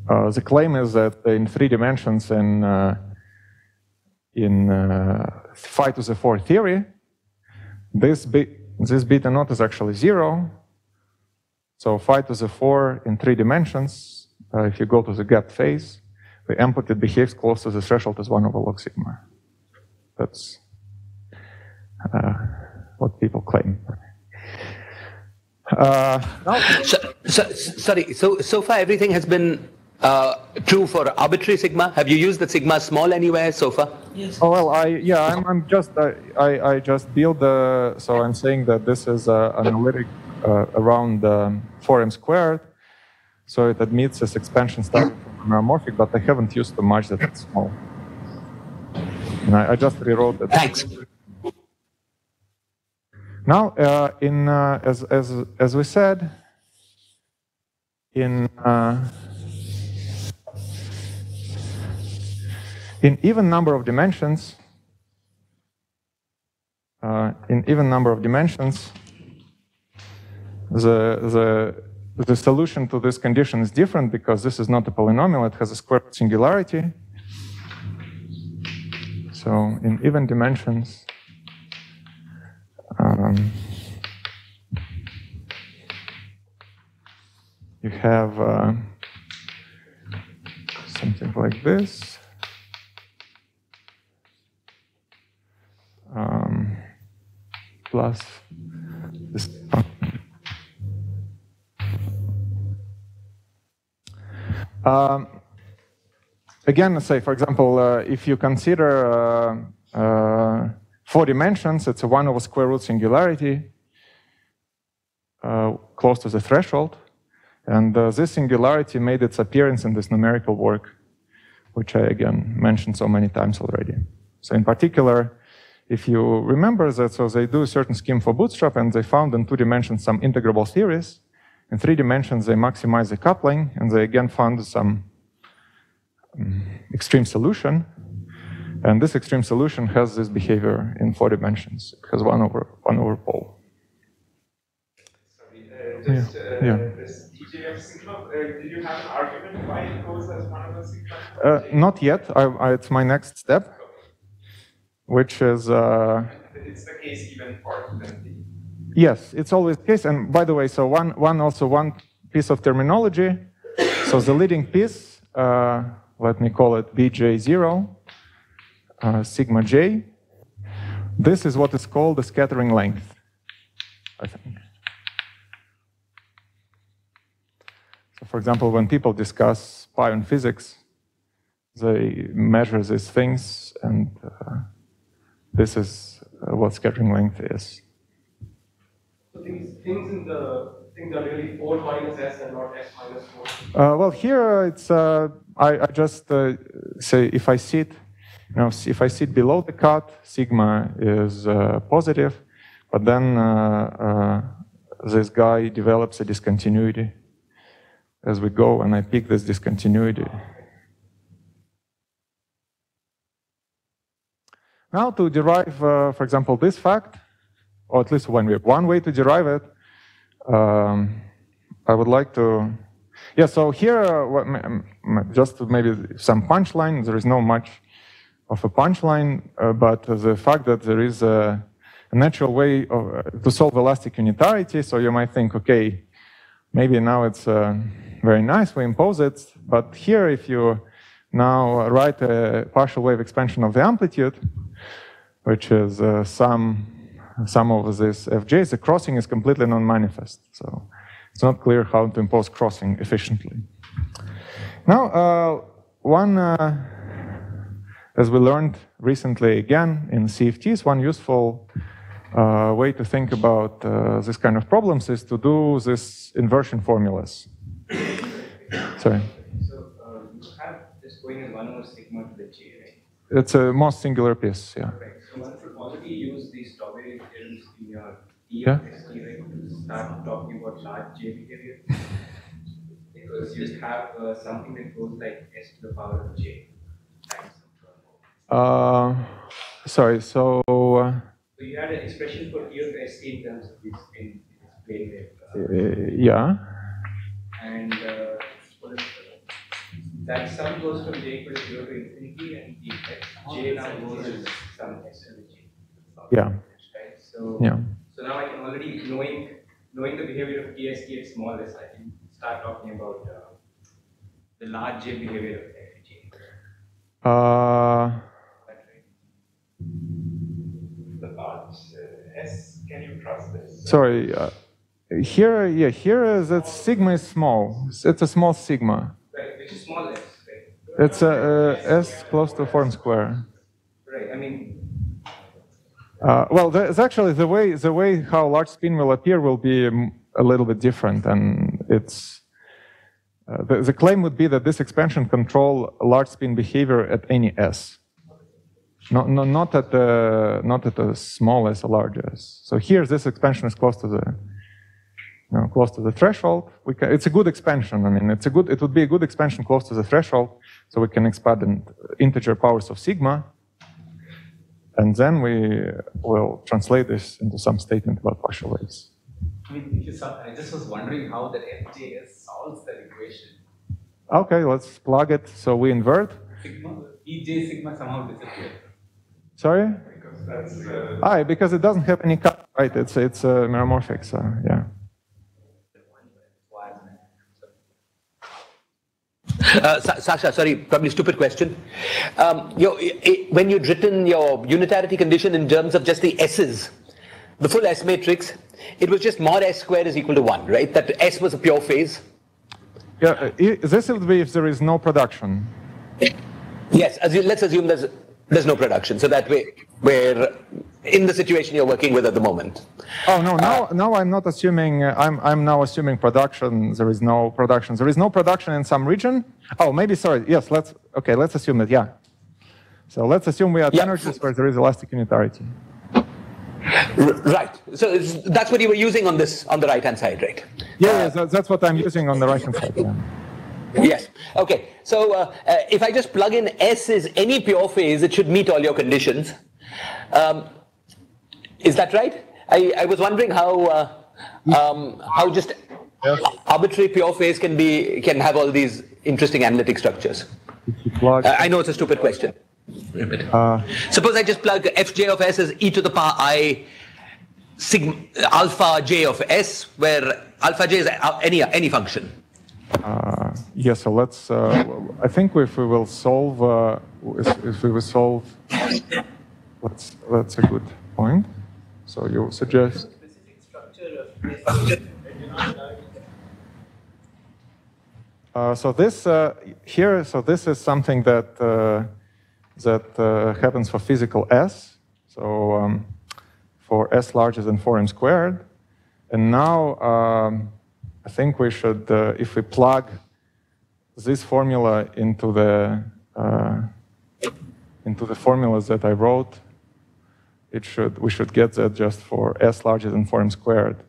[SPEAKER 1] uh, the claim is that in three dimensions in uh, in phi to the four theory, this this beta naught is actually zero. So phi to the four in three dimensions, uh, if you go to the gap phase, the amplitude behaves close to the threshold as one over log sigma. That's uh, what people claim.
[SPEAKER 4] Uh, so, so, sorry, so, so far everything has been uh, true for arbitrary sigma. Have you used the sigma small anywhere so far?
[SPEAKER 1] Yes. Oh well, I yeah, I'm, I'm just I, I, I just build the so I'm saying that this is uh, analytic uh, around um, 4m squared, so it admits this expansion starting from meromorphic, but I haven't used too much that it's small. And I, I just rewrote it.
[SPEAKER 4] Thanks.
[SPEAKER 1] Now, uh, in uh, as as as we said, in uh, in even number of dimensions, uh, in even number of dimensions, the the the solution to this condition is different because this is not a polynomial; it has a square singularity. So, in even dimensions. Um, you have uh, something like this. Um, plus Um, again, say, for example, uh, if you consider uh, uh, four dimensions. It's a one over square root singularity uh, close to the threshold. And this singularity made its appearance in this numerical work, which I again mentioned so many times already. So in particular, if you remember that, so they do a certain scheme for Bootstrap and they found in two dimensions some integrable theories. In three dimensions, they maximize the coupling and they again found some um, extreme solution. And this extreme solution has this behavior in four dimensions. It has one over one over pole.
[SPEAKER 6] Sorry, uh, just, uh,
[SPEAKER 1] yeah.
[SPEAKER 6] this uh, did you have an argument why it goes as one of the sigma?
[SPEAKER 1] Uh, not yet. I, I, it's my next step, which is uh,
[SPEAKER 6] It's the case even for the
[SPEAKER 1] yes, it's always the case. And by the way, so one one also one piece of terminology. So the leading piece, uh, let me call it bj0, uh, sigma j. This is what is called the scattering length, I think. So for example, when people discuss pion physics, they measure these things, and uh, this is uh, what scattering length is.
[SPEAKER 3] Things, things in the, things are really four minus s and not s minus four.
[SPEAKER 1] Uh, well, here it's uh, I, I just uh, say if I sit, you know, if I sit below the cut, sigma is uh, positive, but then uh, uh, this guy develops a discontinuity as we go, and I pick this discontinuity. Now to derive, for example, this fact, or at least when we have one way to derive it, um, I would like to, yeah, so here, uh, just maybe some punchline, there is no much of a punchline, uh, but the fact that there is a, a natural way of, uh, to solve elastic unitarity, so you might think, okay, maybe now it's very nice, we impose it, but here if you now write a partial wave expansion of the amplitude, which is uh, some, some of this fj's, the crossing is completely non-manifest. So it's not clear how to impose crossing efficiently. Now, uh, one, uh, as we learned recently again in CFTs, one useful uh, way to think about uh, this kind of problems is to do this inversion formulas. Sorry.
[SPEAKER 7] So uh, you have this going as 1 over sigma to the j, right?
[SPEAKER 1] It's a most singular piece, yeah.
[SPEAKER 7] Right. So one should already use these Tauberian theorems in your
[SPEAKER 1] Yeah.
[SPEAKER 7] To start talking about large j behavior. [LAUGHS] because you have uh, something that goes like s to the power of j.
[SPEAKER 1] Uh, sorry, so uh,
[SPEAKER 7] So you had an expression for E of S in terms of this in this plane wave. Uh,
[SPEAKER 1] yeah.
[SPEAKER 7] and uh, that sum goes from j equals 0 to infinity and the j now goes as some s to the j.
[SPEAKER 1] Yeah.
[SPEAKER 7] Right? So,
[SPEAKER 1] Yeah.
[SPEAKER 7] So now I can already, knowing, knowing the behavior of TST at small s, I can start talking about uh, the large j behavior of FJ.
[SPEAKER 1] Uh,
[SPEAKER 6] the large uh, S. Can you trust this?
[SPEAKER 1] sorry. Uh, here, yeah, here is that sigma is small. It's a small sigma.
[SPEAKER 7] Right, which is small s, right?
[SPEAKER 1] It's a, uh, s close to form square.
[SPEAKER 7] Right, I mean,
[SPEAKER 1] Uh, well, there's actually the way the way how large spin will appear will be um, a little bit different, and it's uh, the, the claim would be that this expansion control large spin behavior at any s, not no, not at the not at the small or large s. So here, this expansion is close to the you know, close to the threshold. We can, it's a good expansion. I mean, it's a good. It would be a good expansion close to the threshold, so we can expand in integer powers of sigma. And then we will translate this into some statement about partial waves.
[SPEAKER 8] I mean, if you saw, I just was wondering how that FJS solves that equation.
[SPEAKER 1] Okay, let's plug it. So we invert.
[SPEAKER 8] Sigma, EJ sigma somehow disappeared.
[SPEAKER 1] Sorry?
[SPEAKER 6] Because that's uh,
[SPEAKER 1] Ah, because it doesn't have any cut, right? It's it's uh, meromorphic, so yeah.
[SPEAKER 4] Uh, Sa- Sasha, sorry, probably stupid question. Um, your, i- when you'd written your unitarity condition in terms of just the S's, the full S matrix, it was just mod S squared is equal to 1, right? That S was a pure phase.
[SPEAKER 1] Yeah, uh, this would be if there is no production.
[SPEAKER 4] Yes, assume, let's assume there's There's no production. So that way, we're in the situation you're working with at the moment.
[SPEAKER 1] Oh no, now now I'm not assuming. Uh, I'm I'm now assuming production. There is no production. There is no production in some region. Oh, maybe sorry. Yes, let's okay. Let's assume that. Yeah. So let's assume we are
[SPEAKER 4] Yeah.
[SPEAKER 1] energies where there is elastic unitarity.
[SPEAKER 4] Right. So that's what you were using on this on the right hand side, right?
[SPEAKER 1] Yeah, yeah that's what I'm using on the right hand side. Yeah.
[SPEAKER 4] Yes. Okay. So uh, uh, if I just plug in S is any pure phase, it should meet all your conditions. Um, is that right? I, I was wondering how uh, um, how just arbitrary pure phase can be can have all these interesting analytic structures.
[SPEAKER 1] Plug,
[SPEAKER 4] Uh, I know it's a stupid question. Suppose I just plug fj of s as e to the power i sigma alpha j of s, where alpha j is any any function.
[SPEAKER 1] Uh, yeah, so let's. Uh, I think if we will solve, uh, if, if we will solve, let's, that's a good point. So you suggest. Uh, so this uh, here, so this is something that uh, that happens for physical S. So um, for S larger than 4m squared, and now um, I think we should, uh, if we plug this formula into the uh, into the formulas that I wrote, it should we should get that just for S larger than 4m squared.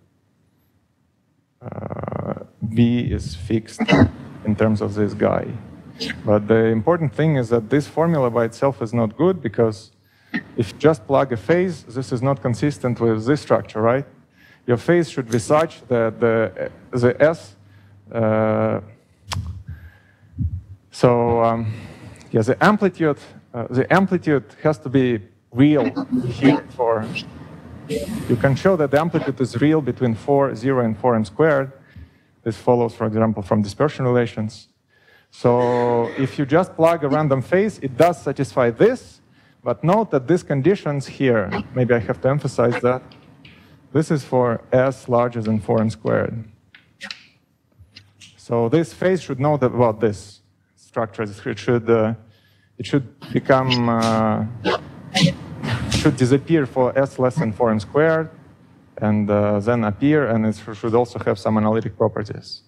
[SPEAKER 1] Uh, B is fixed in terms of this guy. But the important thing is that this formula by itself is not good because if you just plug a phase, this is not consistent with this structure, right? Your phase should be such that the, the S, uh, so um, yeah, the amplitude, uh, the amplitude has to be real here for, you can show that the amplitude is real between 4, 0 and 4m squared. This follows, for example, from dispersion relations. So if you just plug a random phase, it does satisfy this, but note that these conditions here, maybe I have to emphasize that, this is for s larger than 4m squared. So this phase should know about this structure. It should, uh, it should become, uh, should disappear for s less than 4m squared, and uh, then appear, and it should also have some analytic properties.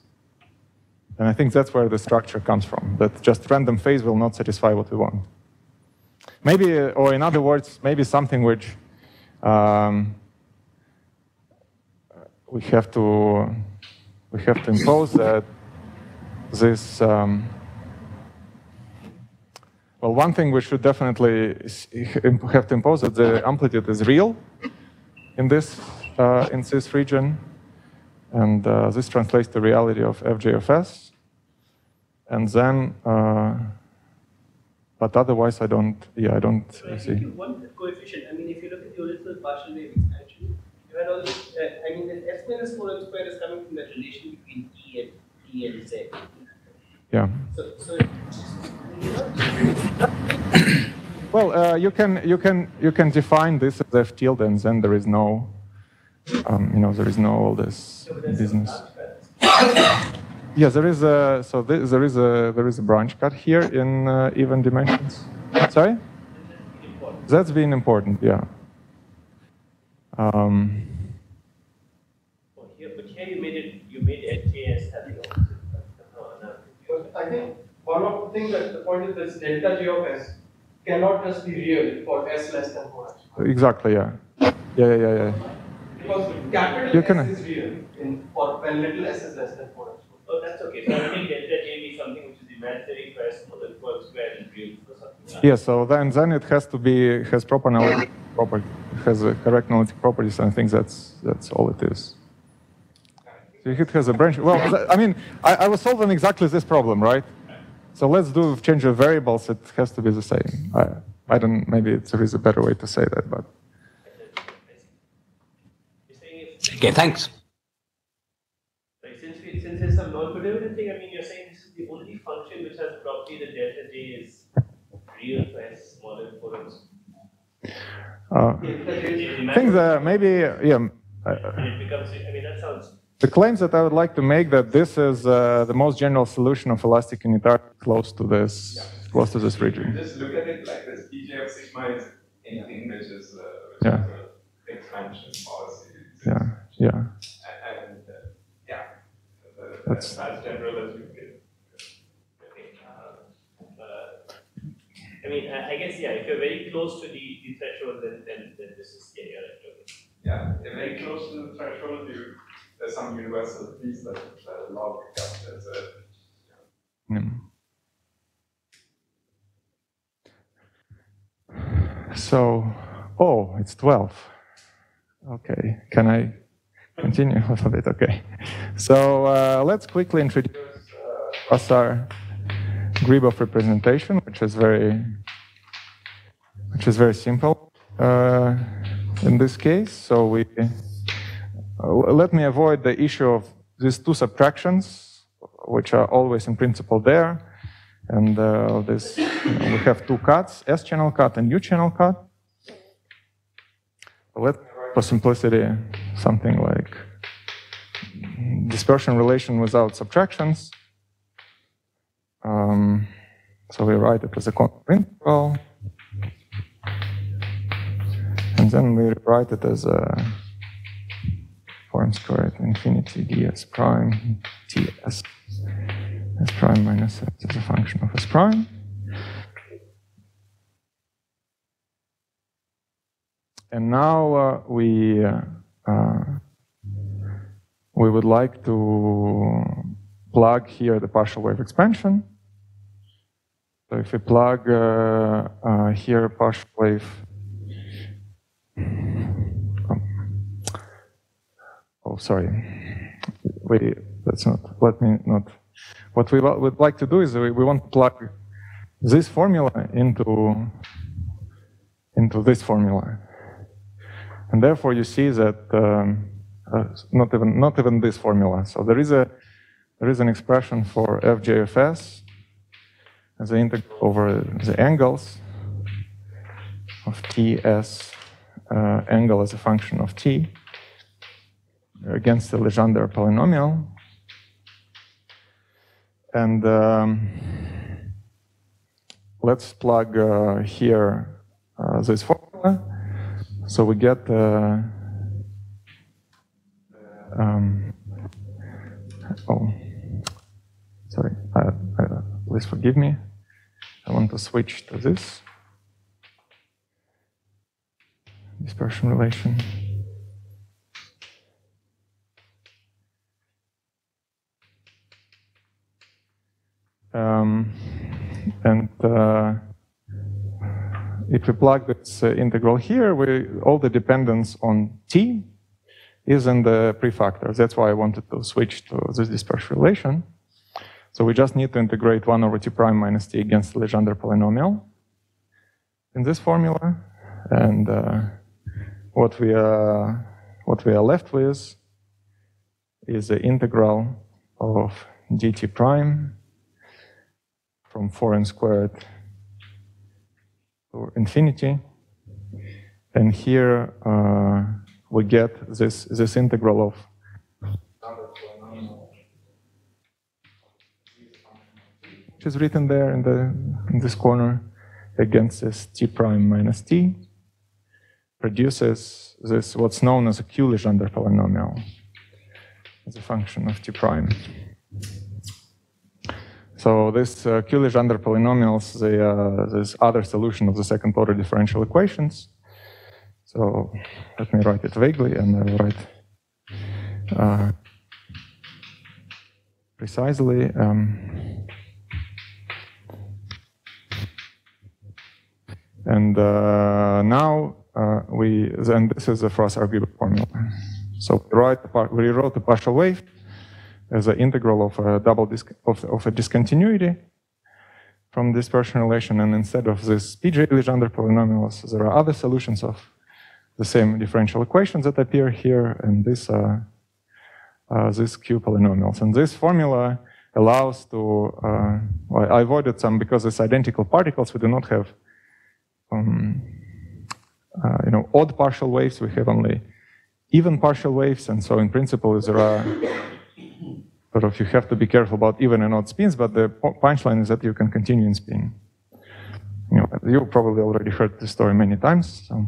[SPEAKER 1] And I think that's where the structure comes from, that just random phase will not satisfy what we want. Maybe, or in other words, maybe something which um, we have to we have to impose that this um, well one thing we should definitely have to impose that the amplitude is real in this uh, in this region and uh, this translates to reality of fj of s and then uh, but otherwise i don't yeah i don't
[SPEAKER 5] So I
[SPEAKER 1] see
[SPEAKER 5] think you want the coefficient. I mean, if you look at the original partial wave expansion, you all this. Uh, I mean, the s minus 4m squared is coming from that relation between e and e and z.
[SPEAKER 1] yeah
[SPEAKER 5] So, so
[SPEAKER 1] Well, uh, you can you can you can define this as f tilde, and then there is no, um, you know, there is no all this business. Yeah, there is a so th- there is a there is a branch cut here in uh, even dimensions. Sorry, that's been important. Yeah. Um,
[SPEAKER 5] oh, here, but here you made it. You made FJS have the opposite. No, no.
[SPEAKER 3] I think one of the things that the point is this delta G of S cannot just be real for S less than 4
[SPEAKER 1] exactly. Yeah. Yeah. Yeah. Yeah. yeah.
[SPEAKER 3] Because capital
[SPEAKER 1] You
[SPEAKER 3] S
[SPEAKER 1] can-
[SPEAKER 3] is real in, for when little s is less than 4
[SPEAKER 5] Oh, that's okay. So I think delta J be something which is imaginary for s more than 4 real for something. like
[SPEAKER 1] Yeah. So then then it has to be has proper analytic property has a correct analytic properties, and I think that's that's all it is. So if it has a branch. Well, I mean, I, I was solving exactly this problem, right? So let's do change of variables. It has to be the same. I, I don't. Maybe there is a better way to say that, but
[SPEAKER 5] You're saying if,
[SPEAKER 4] Okay, thanks.
[SPEAKER 5] like, since we, since there's some non-coordinated thing, I mean, you're saying this is the only function which has the property delta J is real for s smaller than 4
[SPEAKER 1] uh, I think that maybe yeah. uh,
[SPEAKER 5] it becomes, I mean, that sounds,
[SPEAKER 1] The claims that I would like to make that this is uh, the most general solution of elastic unitarity close to this close to this region.
[SPEAKER 6] Just look at it like this. PJ of sigma is anything which is, uh, which
[SPEAKER 1] Yeah.
[SPEAKER 6] is expansion policy.
[SPEAKER 1] Yeah, yeah.
[SPEAKER 6] And, and uh, yeah,
[SPEAKER 1] That's-
[SPEAKER 6] that's as general as you can.
[SPEAKER 5] Uh, I mean, I, I guess, yeah, if you're very close to the, the threshold, then, then, then this is, yeah, you're right, okay.
[SPEAKER 6] Yeah, if very close to the threshold, you, there's some universal piece that, that log captures it.
[SPEAKER 1] Mm. So, oh, it's 12. Okay, can I continue [LAUGHS] a little bit? Okay. So uh, let's quickly introduce uh, Froissart-Gribov representation, which is very, which is very simple uh, in this case. So we uh, let me avoid the issue of these two subtractions, which are always in principle there. And uh, this, you know, we have two cuts, S channel cut and U channel cut. Let for simplicity something like dispersion relation without subtractions. Um, so we write it as a integral. And then we write it as a form squared infinity ds prime ts s prime minus s is a function of s prime. And now uh, we uh, we would like to plug here the partial wave expansion. So if we plug uh, uh, here partial wave Oh, sorry. We, that's not, let me not. What we would like to do is we, we want to plug this formula into, into this formula. And therefore you see that um, uh, not even not even this formula. So there is a there is an expression for FJFS as the integral over the angles of TS uh, angle as a function of T against the Legendre polynomial. And um, let's plug uh, here uh, this formula. So we get uh, um, oh sorry I, I, please forgive me I want to switch to this dispersion relation um, and uh, if we plug this uh, integral here, we, all the dependence on t is in the prefactors. That's why I wanted to switch to this dispersion relation. So we just need to integrate 1 over t prime minus t against the Legendre polynomial in this formula. And uh, what, we are, what we are left with is the integral of dt prime from 4n squared to infinity. And here uh, we get this, this integral of is written there in, the, in this corner against this t prime minus t produces this what's known as a Q Legendre polynomial as a function of t prime. So this uh, Q Legendre polynomials, they, uh, this other solution of the second order differential equations. So let me write it vaguely and I will write uh, precisely. Um, and uh, now uh, we, then this is the Froissart-Gribov formula. So we, write, we rewrote the partial wave as an integral of a double of, of a discontinuity from dispersion relation, and instead of this PJ Legendre polynomials, there are other solutions of the same differential equations that appear here, and this uh, uh, this Q polynomials. And this formula allows to, uh, well, I avoided some because it's identical particles. We do not have, um, uh, you know, odd partial waves. We have only even partial waves, and so in principle there are sort of you have to be careful about even and odd spins. But the punchline is that you can continue in spin. you know, you probably already heard the story many times. So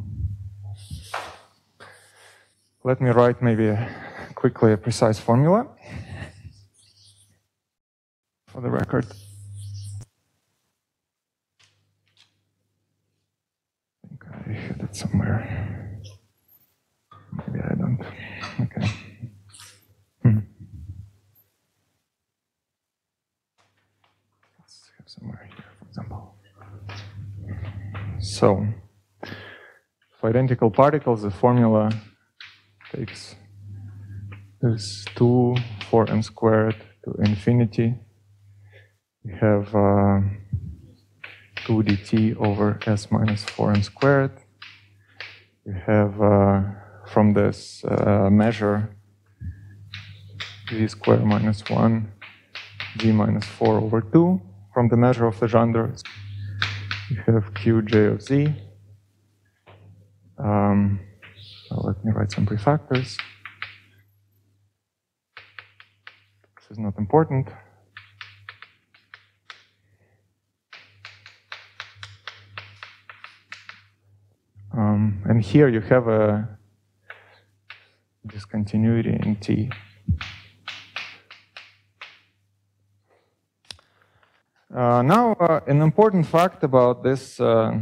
[SPEAKER 1] let me write maybe a, quickly a precise formula for the record. I had it somewhere. Maybe I don't. Okay. Hmm. Let's have somewhere here, for example. So, for identical particles, the formula takes this 2, 4m squared to infinity. We have uh, 2 dt over s minus 4m squared. We have uh, from this uh, measure v squared minus 1 g minus 4 over 2 from the measure of the Legendre. We have qj of z. Um, so let me write some prefactors. This is not important. Um, and here you have a discontinuity in T. Uh, now, uh, an important fact about this uh,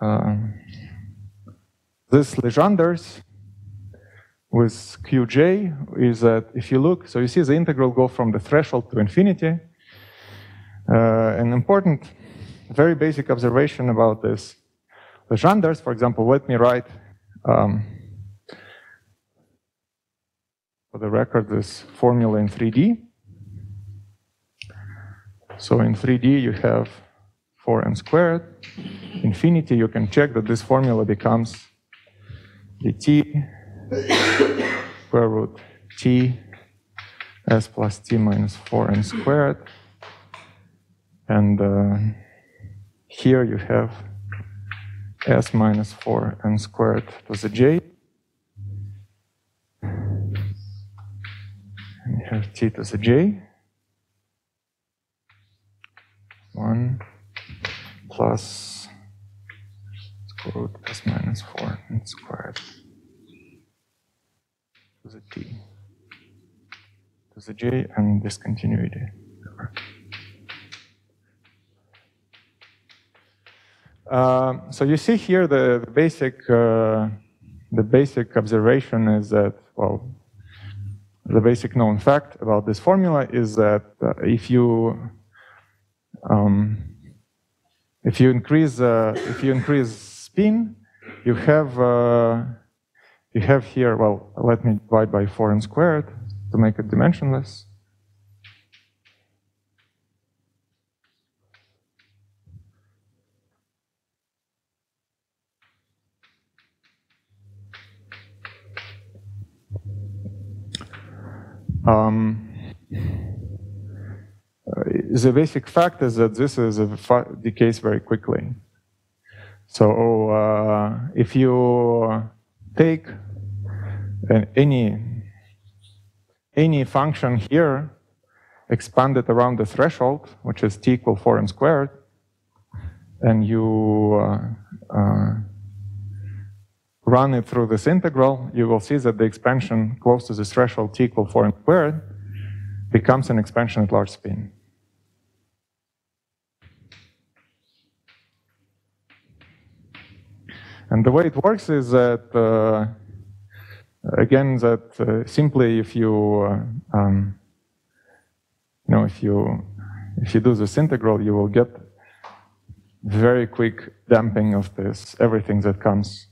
[SPEAKER 1] uh this Legendre's with Qj is that if you look, so you see the integral go from the threshold to infinity. Uh, an important, very basic observation about this Legendre's, for example, let me write um, for the record this formula in 3D. So in 3D you have 4m squared. Infinity, you can check that this formula becomes dt square root t s plus t minus 4n squared. And uh, here you have s minus 4n squared to the j. And have t to the j. 1 plus square root s minus 4 n squared to the t to the j and discontinuity. Uh, so you see here the, the basic uh, the basic observation is that well the basic known fact about this formula is that uh, if you um, if you increase uh, if you increase spin you have uh, you have here well let me divide by 4m squared to make it dimensionless Um, uh, the basic fact is that this is decays very quickly. So uh, if you take an, any any function here, expand it around the threshold, which is t equal 4m squared, and you uh, uh, run it through this integral, you will see that the expansion close to this threshold t equal 4 m squared becomes an expansion at large spin. And the way it works is that, uh, again, that uh, simply if you, uh, um, you know, if you, if you do this integral, you will get very quick damping of this, everything that comes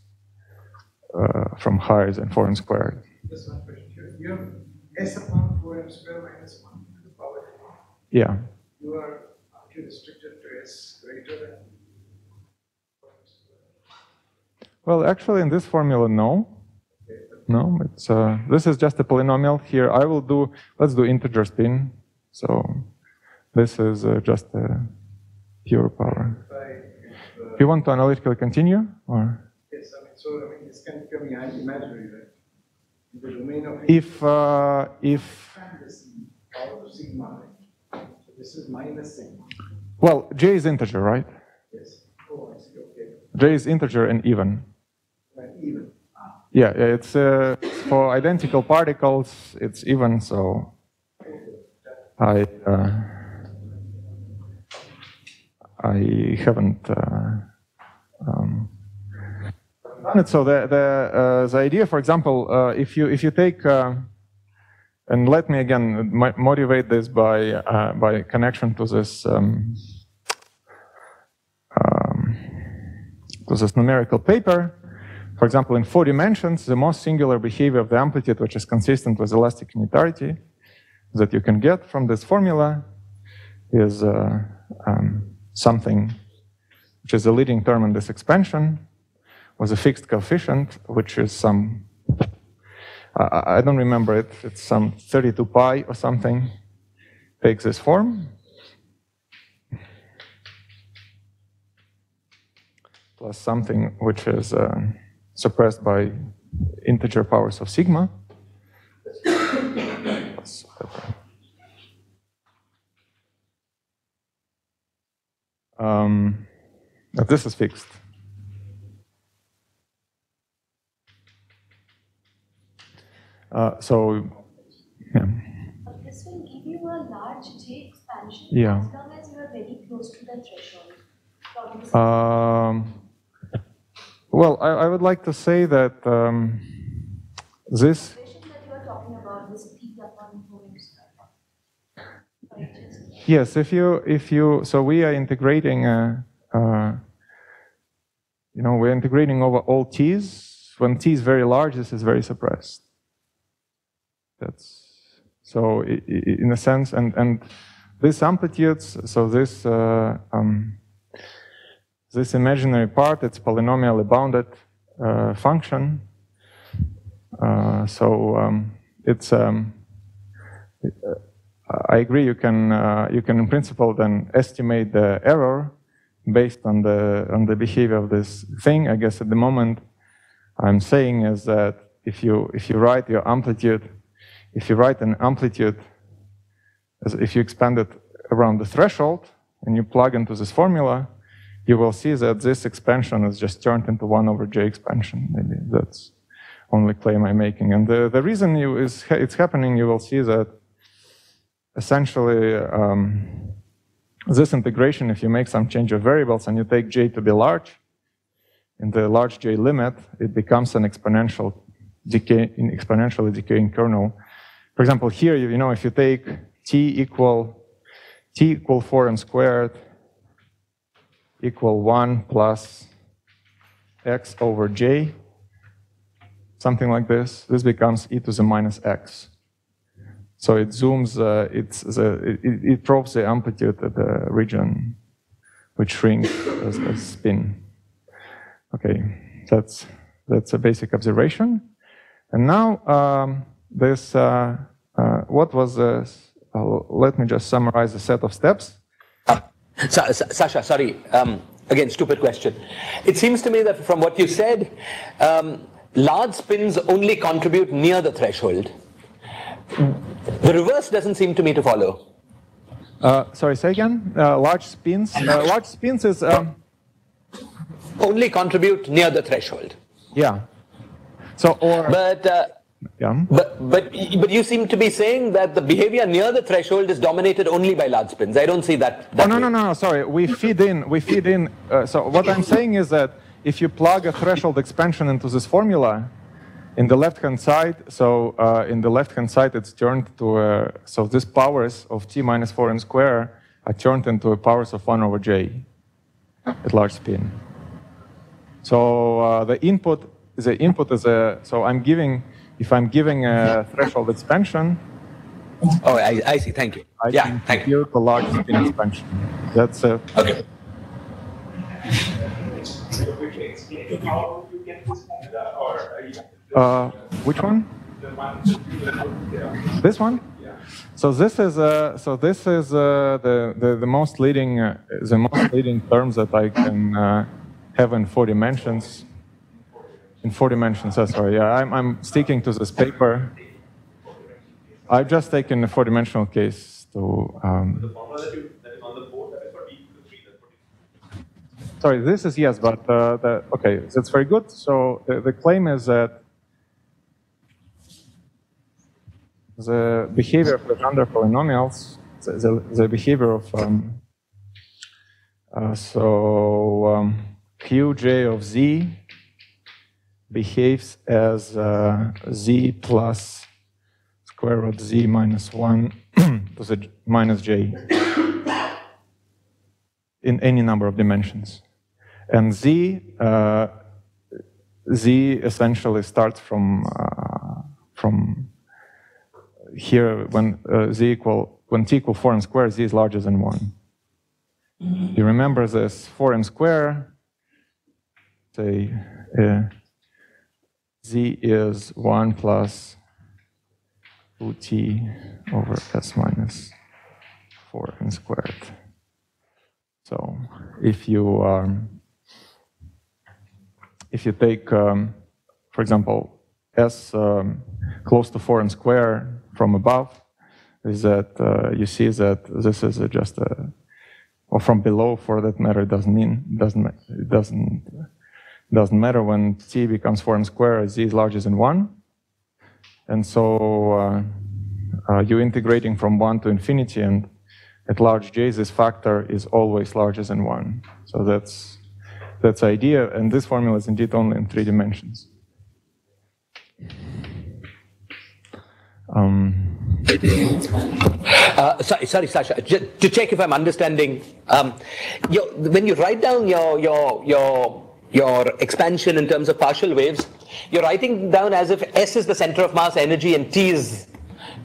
[SPEAKER 1] uh, from higher than 4m squared.
[SPEAKER 9] Just one question here. You have s upon 4m squared minus 1 to the power 3.
[SPEAKER 1] Yeah.
[SPEAKER 9] You are actually restricted to s greater than
[SPEAKER 1] Well, actually, in this formula, no. No, it's uh, this is just a polynomial. Here, I will do. Let's do integer spin. So this is uh, just a pure power.
[SPEAKER 9] If uh,
[SPEAKER 1] you want to analytically continue, or?
[SPEAKER 9] I so I mean, this can become imaginary, right? In the domain of
[SPEAKER 1] if uh, if
[SPEAKER 9] power of sigma, right? So this is minus sigma.
[SPEAKER 1] Well, j is integer, right?
[SPEAKER 9] Yes. Oh,
[SPEAKER 1] j is integer and even.
[SPEAKER 9] Even.
[SPEAKER 1] Yeah, it's uh, for identical particles, it's even, so I uh, I haven't uh, um, So the the uh, the idea, for example, uh, if you if you take uh, and let me again motivate this by uh, by connection to this um, um, to this numerical paper. For example, in four dimensions, the most singular behavior of the amplitude, which is consistent with elastic unitarity, that you can get from this formula, is uh, um, something which is the leading term in this expansion, with a fixed coefficient, which is some I I don't remember it. It's some 32 pi or something. Takes this form. Plus something which is uh, suppressed by integer powers of sigma. [COUGHS] Um, this is fixed. Uh, so, yeah.
[SPEAKER 10] This will give you a large J expansion
[SPEAKER 1] Yeah.
[SPEAKER 10] as long as you are very close to the threshold.
[SPEAKER 1] Um, well, I, I would like to say that um, this,
[SPEAKER 10] situation that you are talking about, this peak upon four square. Sorry, just-
[SPEAKER 1] yes, if you, if you, so we are integrating, uh, uh, you know, we're integrating over all t's. When t is very large, this is very suppressed. That's so, in a sense, and and this amplitudes, so this uh, um, this imaginary part, it's polynomially bounded uh, function. Uh, so um, it's um, I agree. You can uh, you can in principle then estimate the error based on the on the behavior of this thing. I guess at the moment I'm saying is that if you if you write your amplitude, if you write an amplitude, as if you expand it around the threshold and you plug into this formula, you will see that this expansion is just turned into one over j expansion. Maybe that's only claim I'm making. And the, the reason you is it's happening, you will see that essentially um, this integration, if you make some change of variables and you take j to be large, in the large j limit, it becomes an exponential decay, in exponentially decaying kernel. For example, here, you know, if you take t equal t equal 4 m squared equal 1 plus x over j, something like this, this becomes e to the minus x. So it zooms, uh, it's the, it, it probes the amplitude at the region which shrinks as, as spin. Okay, that's, that's a basic observation. And now um, this, uh, uh, what was the, uh, let me just summarize the set of steps.
[SPEAKER 4] Sa- Sa- Sasha, sorry. Um, again, stupid question. It seems to me that from what you said, um, large spins only contribute near the threshold. The reverse doesn't seem to me to follow.
[SPEAKER 1] Uh, sorry, say again. Uh, large spins. Uh, large spins is um,
[SPEAKER 4] Only contribute near the threshold.
[SPEAKER 1] yeah. So or
[SPEAKER 4] But, uh,
[SPEAKER 1] yeah.
[SPEAKER 4] but, but, but you seem to be saying that the behavior near the threshold is dominated only by large spins. I don't see that.
[SPEAKER 1] Oh no no no no. Sorry, we feed in. We feed in. Uh, so what I'm saying is that if you plug a threshold expansion into this formula, in the left-hand side, so uh, in the left-hand side, it's turned to a, so these powers of t minus 4 n square are turned into a powers of 1 over j at large spin. So uh, the input, the input is a, so I'm giving, if I'm giving a threshold expansion,
[SPEAKER 4] Oh, I, I see. Thank you.
[SPEAKER 1] I
[SPEAKER 4] yeah, thank you.
[SPEAKER 1] the large spin expansion. That's a,
[SPEAKER 4] Okay.
[SPEAKER 6] quickly explain how you get this formula, or are you
[SPEAKER 1] uh, which one?
[SPEAKER 6] the one yeah.
[SPEAKER 1] This one? So this is uh, so this is uh, the, the the most leading uh, the most leading terms that I can uh, have in four dimensions. In four dimensions, sorry. Yeah, I'm I'm sticking to this paper. I've just taken the four-dimensional case to. Um,
[SPEAKER 2] The formula that you, that is on the board, that is for D equal to 3, that's what you.
[SPEAKER 1] sorry, this is yes, but uh, the, okay, that's very good. So the, the claim is that the behavior of the Legendre polynomials, the, the, the behavior of um, uh, so um, qj of z behaves as uh, z plus square root z minus 1 [CLEARS THROAT] to the minus j in any number of dimensions. And z, uh, z essentially starts from, uh, from here when uh, z equal, when t equal 4 m squared, z is larger than 1. You remember this 4m square, say uh, z is 1 plus ut over s minus 4m squared. So if you um, if you take, um, for example, s um, close to 4m square from above, is that uh, you see that this is just a or from below for that matter it doesn't mean doesn't it doesn't doesn't matter when t becomes 4m squared z is larger than 1 and so uh, uh, you're integrating from 1 to infinity and at large j this factor is always larger than 1 so that's that's idea. And this formula is indeed only in three dimensions. Um,
[SPEAKER 4] uh, sorry, sorry, Sasha. To check if I'm understanding, um, your, when you write down your your your your expansion in terms of partial waves, you're writing down as if S is the center of mass energy and T is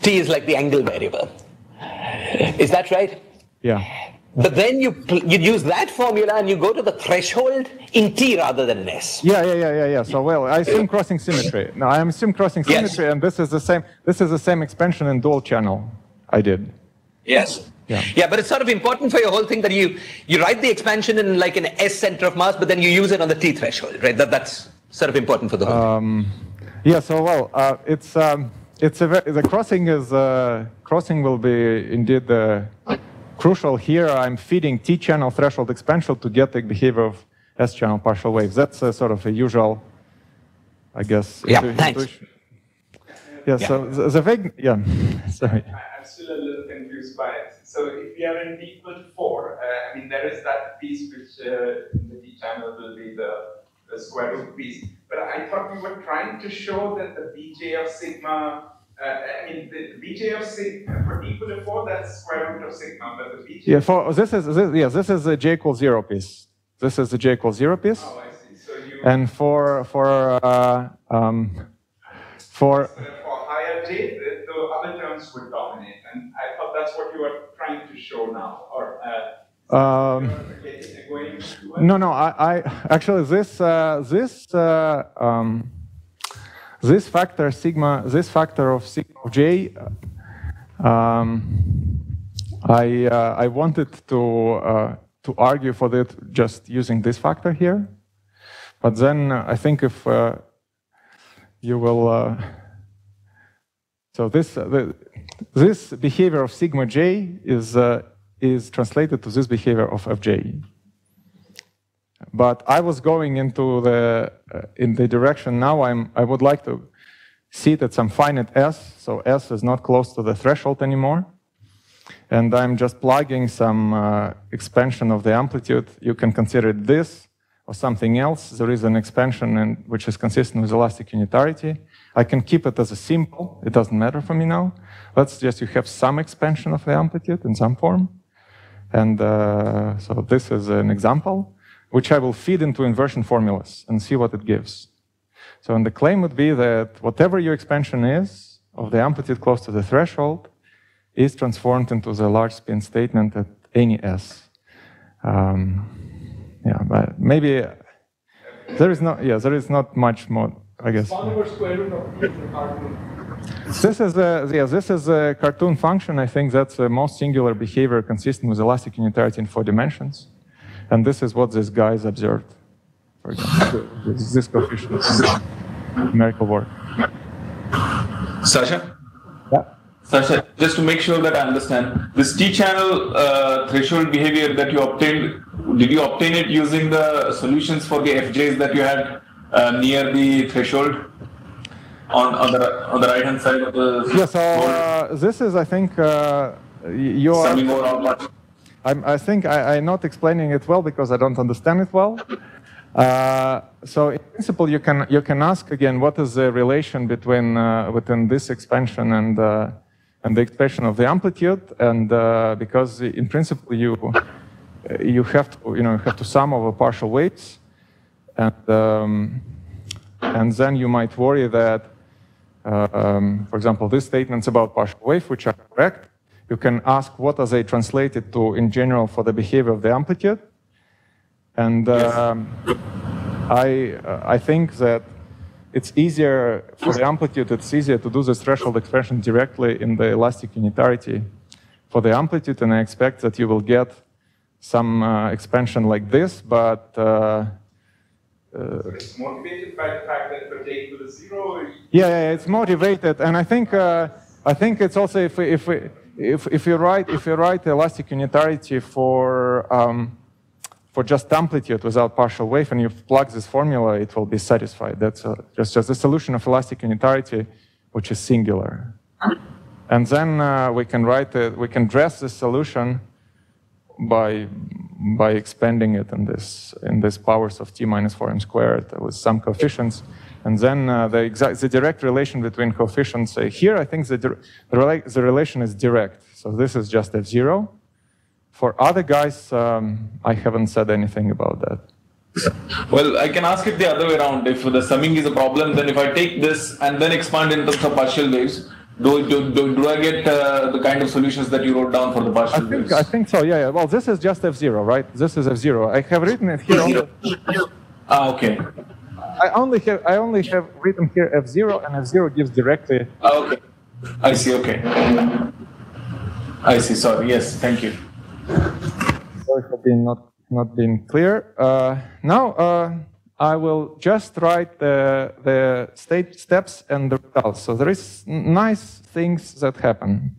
[SPEAKER 4] T is like the angle variable. Is that right?
[SPEAKER 1] Yeah.
[SPEAKER 4] But then you you use that formula and you go to the threshold in T rather than in S.
[SPEAKER 1] Yeah, yeah, yeah, yeah, yeah. So well, I assume crossing symmetry. No, I assume crossing symmetry, yes. and this is the same. This is the same expansion in dual channel. I did.
[SPEAKER 4] Yes.
[SPEAKER 1] Yeah.
[SPEAKER 4] yeah, but it's sort of important for your whole thing that you you write the expansion in like an S center of mass, but then you use it on the T threshold, right? That that's sort of important for the whole.
[SPEAKER 1] Um, yeah. So well, uh, it's um, it's a the crossing is uh, crossing will be indeed the crucial here. I'm feeding T-channel threshold expansion to get the behavior of S-channel partial waves. That's a sort of a usual, I guess.
[SPEAKER 4] Yeah, thanks.
[SPEAKER 1] Yeah, yeah, so the, the vague, yeah, [LAUGHS] sorry.
[SPEAKER 6] I'm still a little confused by it. So if we are in D equal to 4, uh, I mean, there is that piece which uh, in the T-channel will be the, the square root piece. But I thought we were trying to show that the Bj of sigma uh, I mean, the Bj of sigma for d equal to four, that's square root of sigma, but the Bj.
[SPEAKER 1] Yeah, for this is this, yeah, this is the j equals zero piece. This is the j equals zero piece.
[SPEAKER 6] Oh, I see. So you.
[SPEAKER 1] And for for uh, um, for.
[SPEAKER 6] So for higher j, the, the, other terms would dominate, and I that's what you were trying to show now, or. Uh,
[SPEAKER 1] um, no, no. I, I actually this uh, this uh, um, this factor sigma, this factor of sigma of j, um, I uh, I wanted to uh, to argue for that just using this factor here, but then I think if uh, you will, uh, so this the, this behavior of sigma j is uh, is translated to this behavior of fj. But I was going into the uh, in the direction now. I'm I would like to see it at some finite s, so s is not close to the threshold anymore, and I'm just plugging some uh, expansion of the amplitude. You can consider it this or something else. There is an expansion which is consistent with elastic unitarity. I can keep it as a simple. It doesn't matter for me now. Let's just you have some expansion of the amplitude in some form. And uh, so this is an example which I will feed into inversion formulas and see what it gives. So and the claim would be that whatever your expansion is of the amplitude close to the threshold is transformed into the large spin statement at any s. Um, yeah, but maybe there is not. Yeah, there is not much more. I guess. This is a yeah. This is a cartoon function. I think that's the most singular behavior consistent with elastic unitarity in four dimensions. And this is what these guys observed. For example, this coefficient numerical work.
[SPEAKER 11] Sasha?
[SPEAKER 1] Yeah.
[SPEAKER 11] Sasha, just to make sure that I understand, this T-channel uh, threshold behavior that you obtained did you obtain it using the solutions for the FJs that you had uh, near the threshold on, on the on the right hand side of the
[SPEAKER 1] Yeah, so uh, this is, I think, uh, y- you are.
[SPEAKER 11] Summing over all parts.
[SPEAKER 1] I'm, I think I, I'm not explaining it well because I don't understand it well. Uh, so in principle, you can you can ask again what is the relation between uh, within this expansion and uh, and the expression of the amplitude, and uh, because in principle you you have to you know you have to sum over partial weights, and um, and then you might worry that, um, for example, these statements about partial wave, which are correct, you can ask what are they translated to in general for the behavior of the amplitude. And um, I, uh, I think that it's easier for the amplitude, it's easier to do this threshold expression directly in the elastic unitarity for the amplitude, and I expect that you will get some uh, expansion like this, but uh,
[SPEAKER 6] It's motivated by the fact that for j equal to zero,
[SPEAKER 1] Yeah, yeah, it's motivated, and I think uh, I think it's also if we, if we, if if you write if you write elastic unitarity for um, for just amplitude without partial wave, and you plug this formula, it will be satisfied. That's uh just just a solution of elastic unitarity, which is singular, and then uh, we can write it, we can dress this solution by by expanding it in this in this powers of t minus 4m squared with some coefficients. And then uh, the exact the direct relation between coefficients uh, here, I think the, the, rela- the relation is direct. So this is just f0. For other guys, um, I haven't said anything about that.
[SPEAKER 11] Well, I can ask it the other way around. If the summing is a problem, then if I take this and then expand in terms of partial waves, do, do, do, do I get uh, the kind of solutions that you wrote down for the partial
[SPEAKER 1] I
[SPEAKER 11] think?
[SPEAKER 1] I think so. Yeah, yeah. Well, this is just f0, right? This is f0. I have written it here. only-
[SPEAKER 11] Ah, okay.
[SPEAKER 1] I only have I only have written here f0, and f0 gives directly.
[SPEAKER 11] Ah, okay. I see, okay. I see, sorry. Yes, thank you.
[SPEAKER 1] Sorry for being not not being clear. Uh, now uh, I will just write the the state steps and the results. So there is nice things that happen.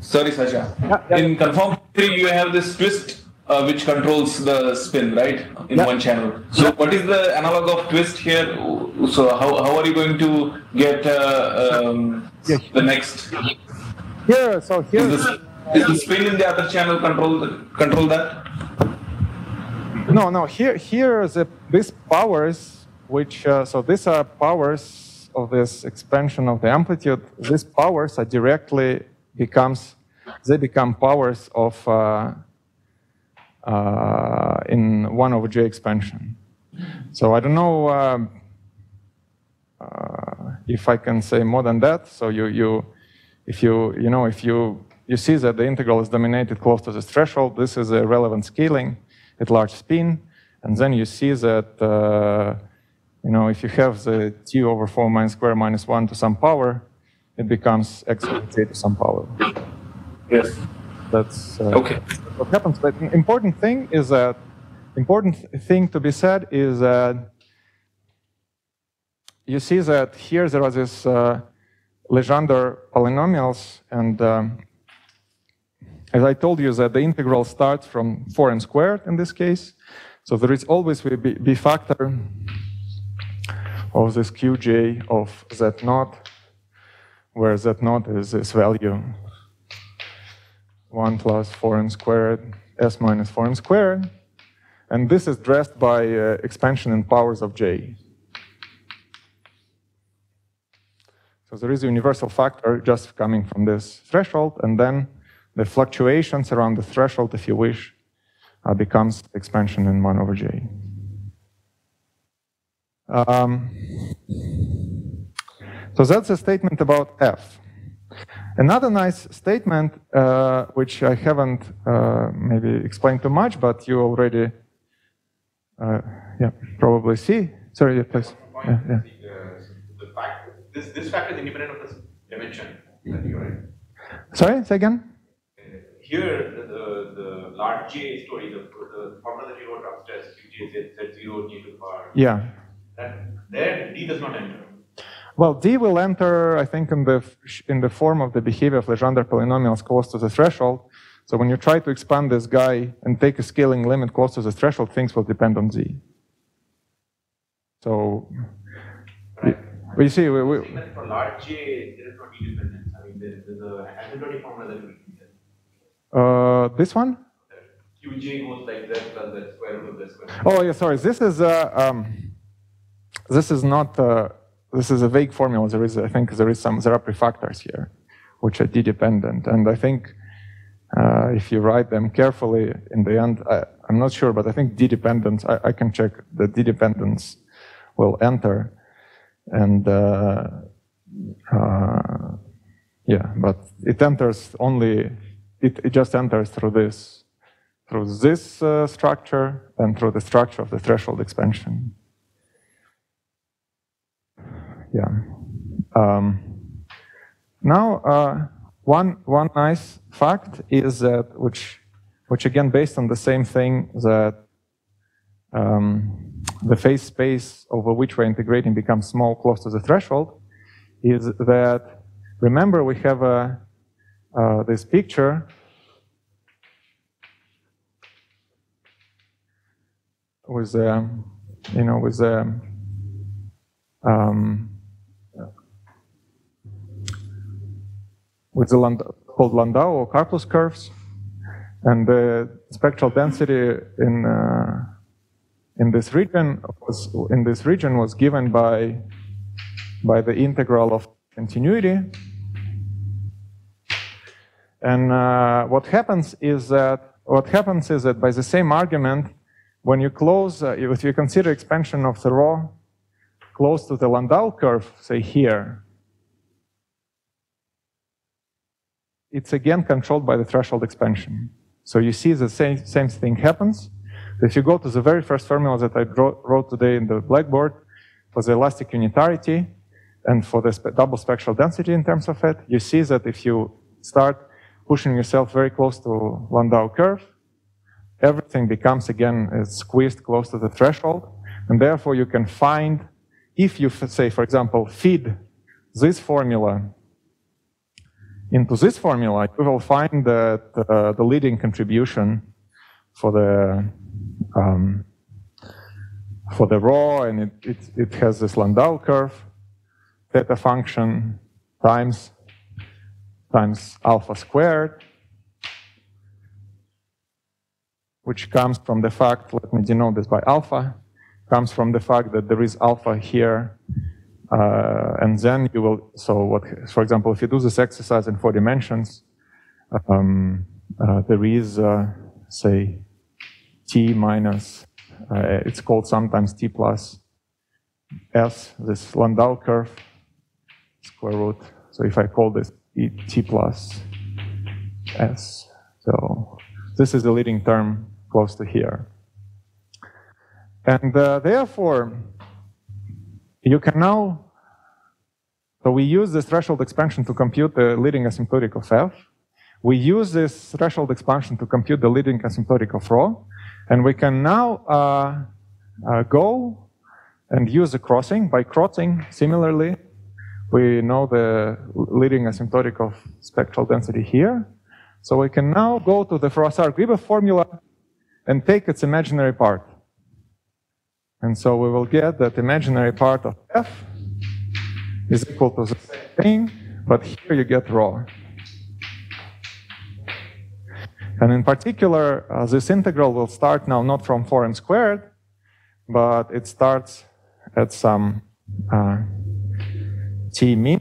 [SPEAKER 11] Sorry, Sasha. In conform theory, you have this twist uh, which controls the spin, right? In
[SPEAKER 1] Yeah.
[SPEAKER 11] one channel. So, what is the analog of twist here? So, how, how are you going to get uh, um, the next?
[SPEAKER 1] Here, so here.
[SPEAKER 11] Is the, spin in the other channel control control that?
[SPEAKER 1] No, no. Here, here the these powers, which uh, so these are powers of this expansion of the amplitude. These powers are directly becomes they become powers of uh, uh, in one over j expansion. So I don't know um, if I can say more than that. So you you if you you know if you you see that the integral is dominated close to this threshold, this is a relevant scaling at large spin, and then you see that uh, you know if you have the t over 4 minus square minus 1 to some power, it becomes x over j to some power.
[SPEAKER 11] Yes.
[SPEAKER 1] That's uh,
[SPEAKER 11] Okay.
[SPEAKER 1] what happens. But an important thing is that important thing to be said is that you see that here there are these uh, Legendre polynomials, and um, as I told you that the integral starts from 4m squared in this case, so there is always a b, b factor of this qj of z naught, where z naught is this value 1 plus 4m squared, s minus 4m squared. And this is dressed by uh, expansion in powers of j. So there is a universal factor just coming from this threshold, and then the fluctuations around the threshold, if you wish, uh, becomes expansion in 1 over j. Um, so that's a statement about f. Another nice statement, uh, which I haven't uh, maybe explained too much, but you already, uh, yeah, probably see. Sorry, yeah, please. Yeah, yeah.
[SPEAKER 2] The fact, this, this factor is independent of this dimension that you are
[SPEAKER 1] Sorry, say again.
[SPEAKER 2] Here, the, the, large J story, the, the formula that you wrote upstairs, Q J Z Z zero J to the power,
[SPEAKER 1] Yeah.
[SPEAKER 2] that there D does not enter.
[SPEAKER 1] Well, D will enter, I think, in the, in the form of the behavior of Legendre polynomials close to the threshold. So when you try to expand this guy and take a scaling limit close to the threshold, things will depend on Z. So,
[SPEAKER 2] Right.
[SPEAKER 1] we see, we, we,
[SPEAKER 2] for large J, there is no D dependence. I mean, there, there's a asymptotic formula that will be there.
[SPEAKER 1] Uh, this one?
[SPEAKER 2] Qj goes like plus z square root of z square.
[SPEAKER 1] Oh, yeah, sorry. This is uh, um, this is not uh, this is a vague formula. There is, I think, there is some there are prefactors here, which are d-dependent, and I think uh, if you write them carefully, in the end, I, I'm not sure, but I think d-dependence. I, I can check the d-dependence will enter, and uh, uh, yeah, but it enters only. It, it just enters through this through this uh, structure and through the structure of the threshold expansion. Yeah. Um, now, uh, one one nice fact is that which which again based on the same thing that um, the phase space over which we're integrating becomes small close to the threshold is that remember we have a uh, this picture with um, you know with um, um, with the Landau, called Landau or Karplus curves, and the spectral density in uh, in this region was in this region was given by by the integral of continuity. And uh, what happens is that what happens is that by the same argument, when you close, uh, if you consider expansion of the rho close to the Landau curve, say here, it's again controlled by the threshold expansion. So you see the same, same thing happens. If you go to the very first formula that I wrote, today in the blackboard for the elastic unitarity and for the double spectral density in terms of it, you see that if you start pushing yourself very close to Landau curve, everything becomes again uh, squeezed close to the threshold, and therefore you can find, if you say, for example, feed this formula into this formula, you will find that uh, the leading contribution for the um, for the rho, and it, it, it has this Landau curve, theta function times times alpha squared, which comes from the fact, let me denote this by alpha, comes from the fact that there is alpha here, uh, and then you will, so what, for example, if you do this exercise in four dimensions, um, uh, there is, uh, say, t minus, uh, it's called sometimes t plus s, this Landau curve, square root. So if I call this t plus s, so this is the leading term close to here. And uh, therefore, you can now, so we use this threshold expansion to compute the leading asymptotic of f. We use this threshold expansion to compute the leading asymptotic of rho. And we can now uh, uh, go and use the crossing. By crossing, similarly, we know the leading asymptotic of spectral density here. So we can now go to the Froissart-Gribov formula and take its imaginary part. And so we will get that imaginary part of f is equal to the same thing, but here you get rho. And in particular, uh, this integral will start now not from 4m squared, but it starts at some uh, t min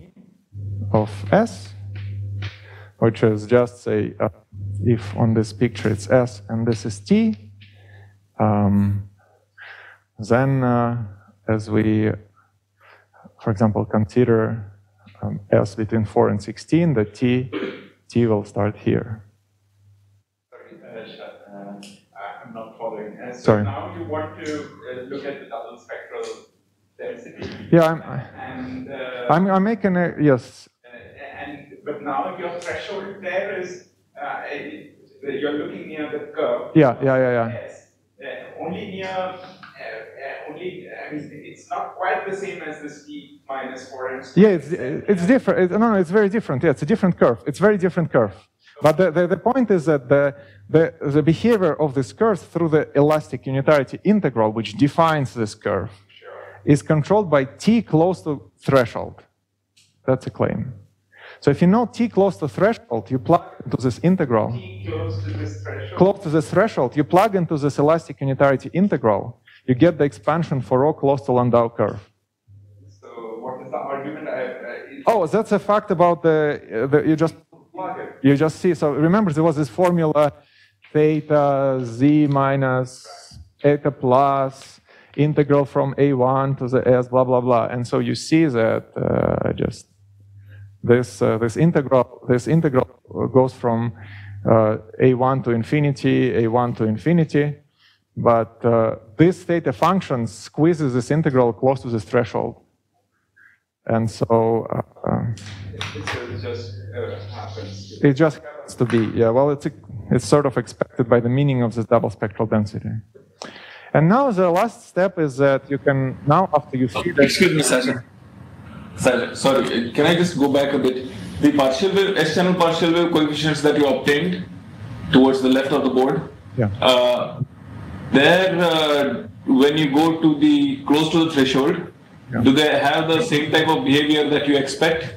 [SPEAKER 1] of s, which is just say, uh, if on this picture it's s and this is t, um, then uh, as we, for example, consider um, s between 4 and 16, the t, t will start here.
[SPEAKER 6] Sorry, uh, uh, I'm not following. So
[SPEAKER 1] Sorry.
[SPEAKER 6] now you want to uh, look at the double spectral
[SPEAKER 1] Yeah, I'm,
[SPEAKER 6] And, uh,
[SPEAKER 1] I'm, I'm making a, yes,
[SPEAKER 6] and but now your threshold there is uh, you're looking near the curve.
[SPEAKER 1] Yeah, yeah, yeah, yeah.
[SPEAKER 6] S. Uh, only near uh, only, I mean, it's not quite the same as this t minus 4m
[SPEAKER 1] Yeah, it's, it's different. It, no, no, it's very different. Yeah, it's a different curve. It's very different curve. But the, the, the point is that the, the, the behavior of this curve through the elastic unitarity integral, which defines this curve, is controlled by t close to threshold. That's a claim. So if you know t close to threshold, you plug into this integral.
[SPEAKER 6] T close to this threshold.
[SPEAKER 1] Close to this threshold, you plug into this elastic unitarity integral, you get the expansion for rho close to Landau curve.
[SPEAKER 6] So what is the argument? I, uh, I,
[SPEAKER 1] Oh, that's a fact about the, uh, the you just
[SPEAKER 6] plug it.
[SPEAKER 1] you just see. So remember, there was this formula theta z minus eta plus integral from a1 to the s, blah blah blah. And so you see that uh, just this uh, this integral this integral goes from uh, a1 to infinity, a1 to infinity. But uh, this theta function squeezes this integral close to this threshold. And so
[SPEAKER 6] It just happens.
[SPEAKER 1] it just happens to be, yeah, well, it's, a, it's sort of expected by the meaning of this double spectral density. And now the last step is that you can, now after you see that.
[SPEAKER 11] Excuse me, Sasha. Sasha, sorry, can I just go back a bit? The partial wave, S-channel partial wave coefficients that you obtained towards the left of the board,
[SPEAKER 1] Yeah.
[SPEAKER 11] uh, there, uh, when you go to the close to the threshold, do they have the same type of behavior that you expect?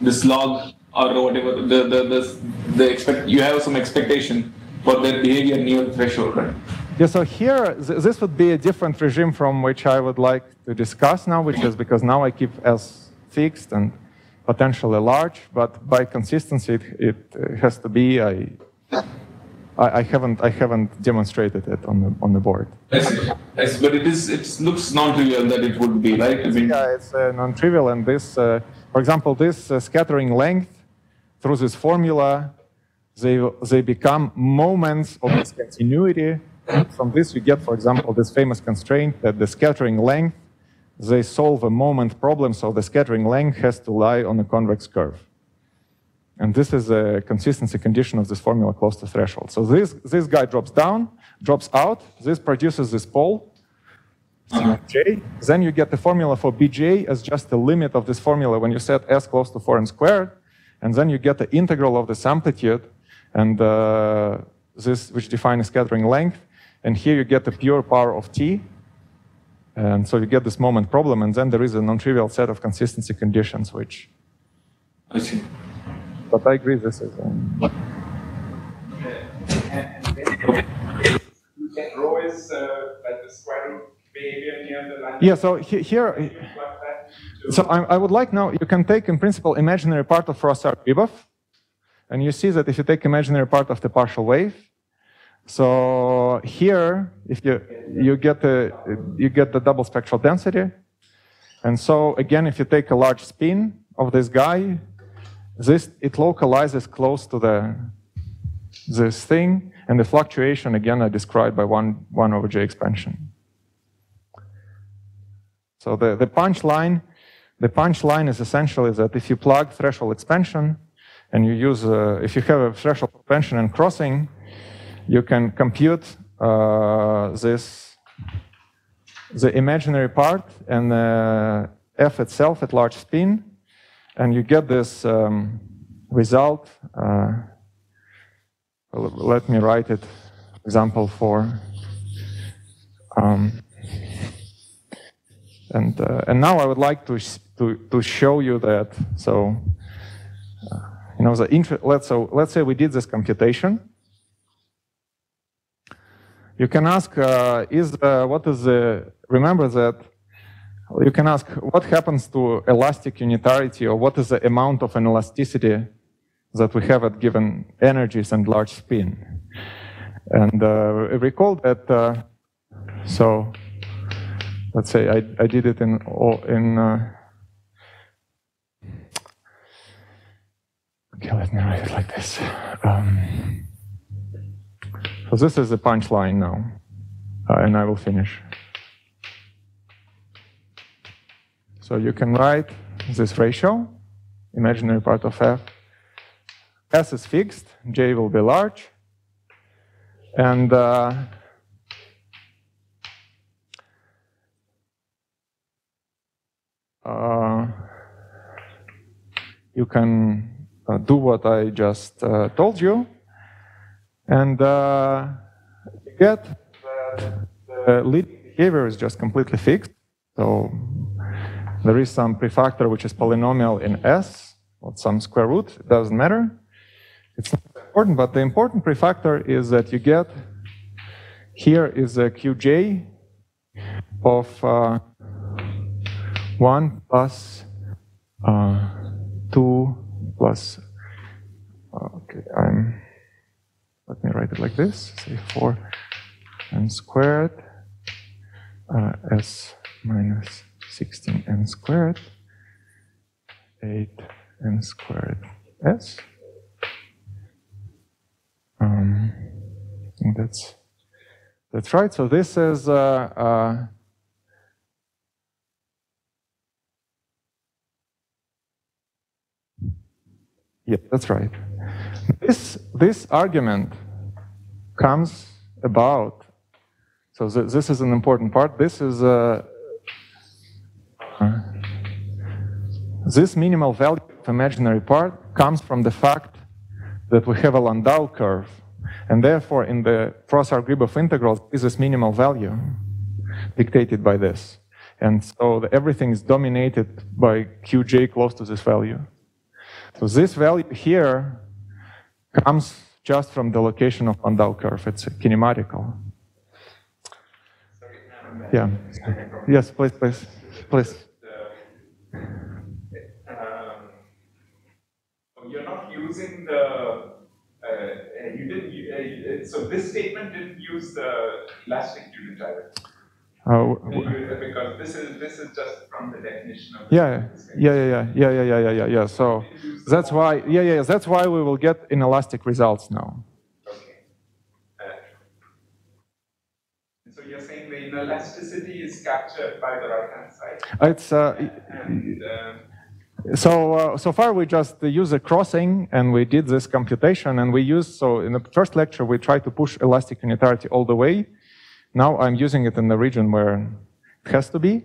[SPEAKER 11] This log or whatever, the, the, the, the expect, you have some expectation for their behavior near the threshold, right?
[SPEAKER 1] Yeah, so here, th- this would be a different regime from which I would like to discuss now, which is because now I keep S fixed and potentially large, but by consistency, it, it has to be, I, I, I haven't, I haven't demonstrated it on the, on the board.
[SPEAKER 11] I see. But it is, it looks non-trivial that it would be, right? I mean,
[SPEAKER 1] Yeah, it's uh, non-trivial, and this, uh, for example, this uh, scattering length through this formula, they they become moments of discontinuity. From this, you get, for example, this famous constraint that the scattering length they solve a moment problem, so the scattering length has to lie on a convex curve. And this is a consistency condition of this formula close to threshold. So this, this guy drops down, drops out, this produces this pole, J. Then you get the formula for Bj as just the limit of this formula when you set s close to 4n squared. And then you get the integral of this amplitude and uh, this, which defines scattering length. And here you get the pure power of t. And so you get this moment problem. And then there is a non-trivial set of consistency conditions, which.
[SPEAKER 11] I see.
[SPEAKER 1] But I agree, this is. Um,
[SPEAKER 6] rho is like the square root behavior near the line.
[SPEAKER 1] yeah, so he- here.
[SPEAKER 6] Plug that into-
[SPEAKER 1] So I, I would like now, you can take in principle imaginary part of Froissart-Gribov, and you see that if you take imaginary part of the partial wave, so here, if you, you get the, you get the double spectral density. And so again, if you take a large spin of this guy, this, it localizes close to the, this thing, and the fluctuation again are described by one, one over J expansion. So the, the punchline, the punchline is essentially that if you plug threshold expansion and you use, uh, if you have a threshold expansion and crossing, you can compute uh, this, the imaginary part and uh, f itself at large spin, and you get this um, result. Uh, let me write it, example four. Um, and, uh, and now I would like to, to, to show you that. So, uh, you know, the let's, so let's say we did this computation. You can ask, uh, is uh, what is the, remember that you can ask what happens to elastic unitarity or what is the amount of an elasticity that we have at given energies and large spin. And uh, recall that, uh, so let's say I, I did it in, in uh, okay, let me write it like this. Um, so this is the punchline now, uh, and I will finish. So you can write this ratio, imaginary part of f. S is fixed, j will be large, and uh, uh, you can uh, do what I just uh, told you and uh, get that the leading behavior is just completely fixed. So there is some prefactor which is polynomial in S, or some square root, it doesn't matter. It's not important, but the important prefactor is that you get here is a qj of uh, 1 plus, uh, 2 plus, okay, I'm, let me write it like this, say 4 n squared uh, s minus 16n squared, 8n squared s. Um, that's that's right. So this is uh, uh, yeah, that's right. This this argument comes about. So th this is an important part. This is a uh, this minimal value of imaginary part comes from the fact that we have a Landau curve. And therefore, in the Froissart-Gribov integral, is this minimal value dictated by this. And so everything is dominated by qj close to this value. So this value here comes just from the location of Landau curve. It's kinematical. Yeah. Yes, please, please, please.
[SPEAKER 6] Um, you're not using the, uh, you didn't, uh, so this statement didn't use the elastic unitarity.
[SPEAKER 1] Uh,
[SPEAKER 6] because this is this is just from the definition of
[SPEAKER 1] yeah yeah yeah yeah yeah yeah yeah yeah yeah. So that's why yeah yeah that's why we will get inelastic results now.
[SPEAKER 6] Okay. Uh, so you're saying the inelasticity is captured by the right hand side?
[SPEAKER 1] It's uh,
[SPEAKER 6] and, uh,
[SPEAKER 1] so, uh, so far we just use a crossing and we did this computation and we used, so in the first lecture we tried to push elastic unitarity all the way. Now I'm using it in the region where it has to be.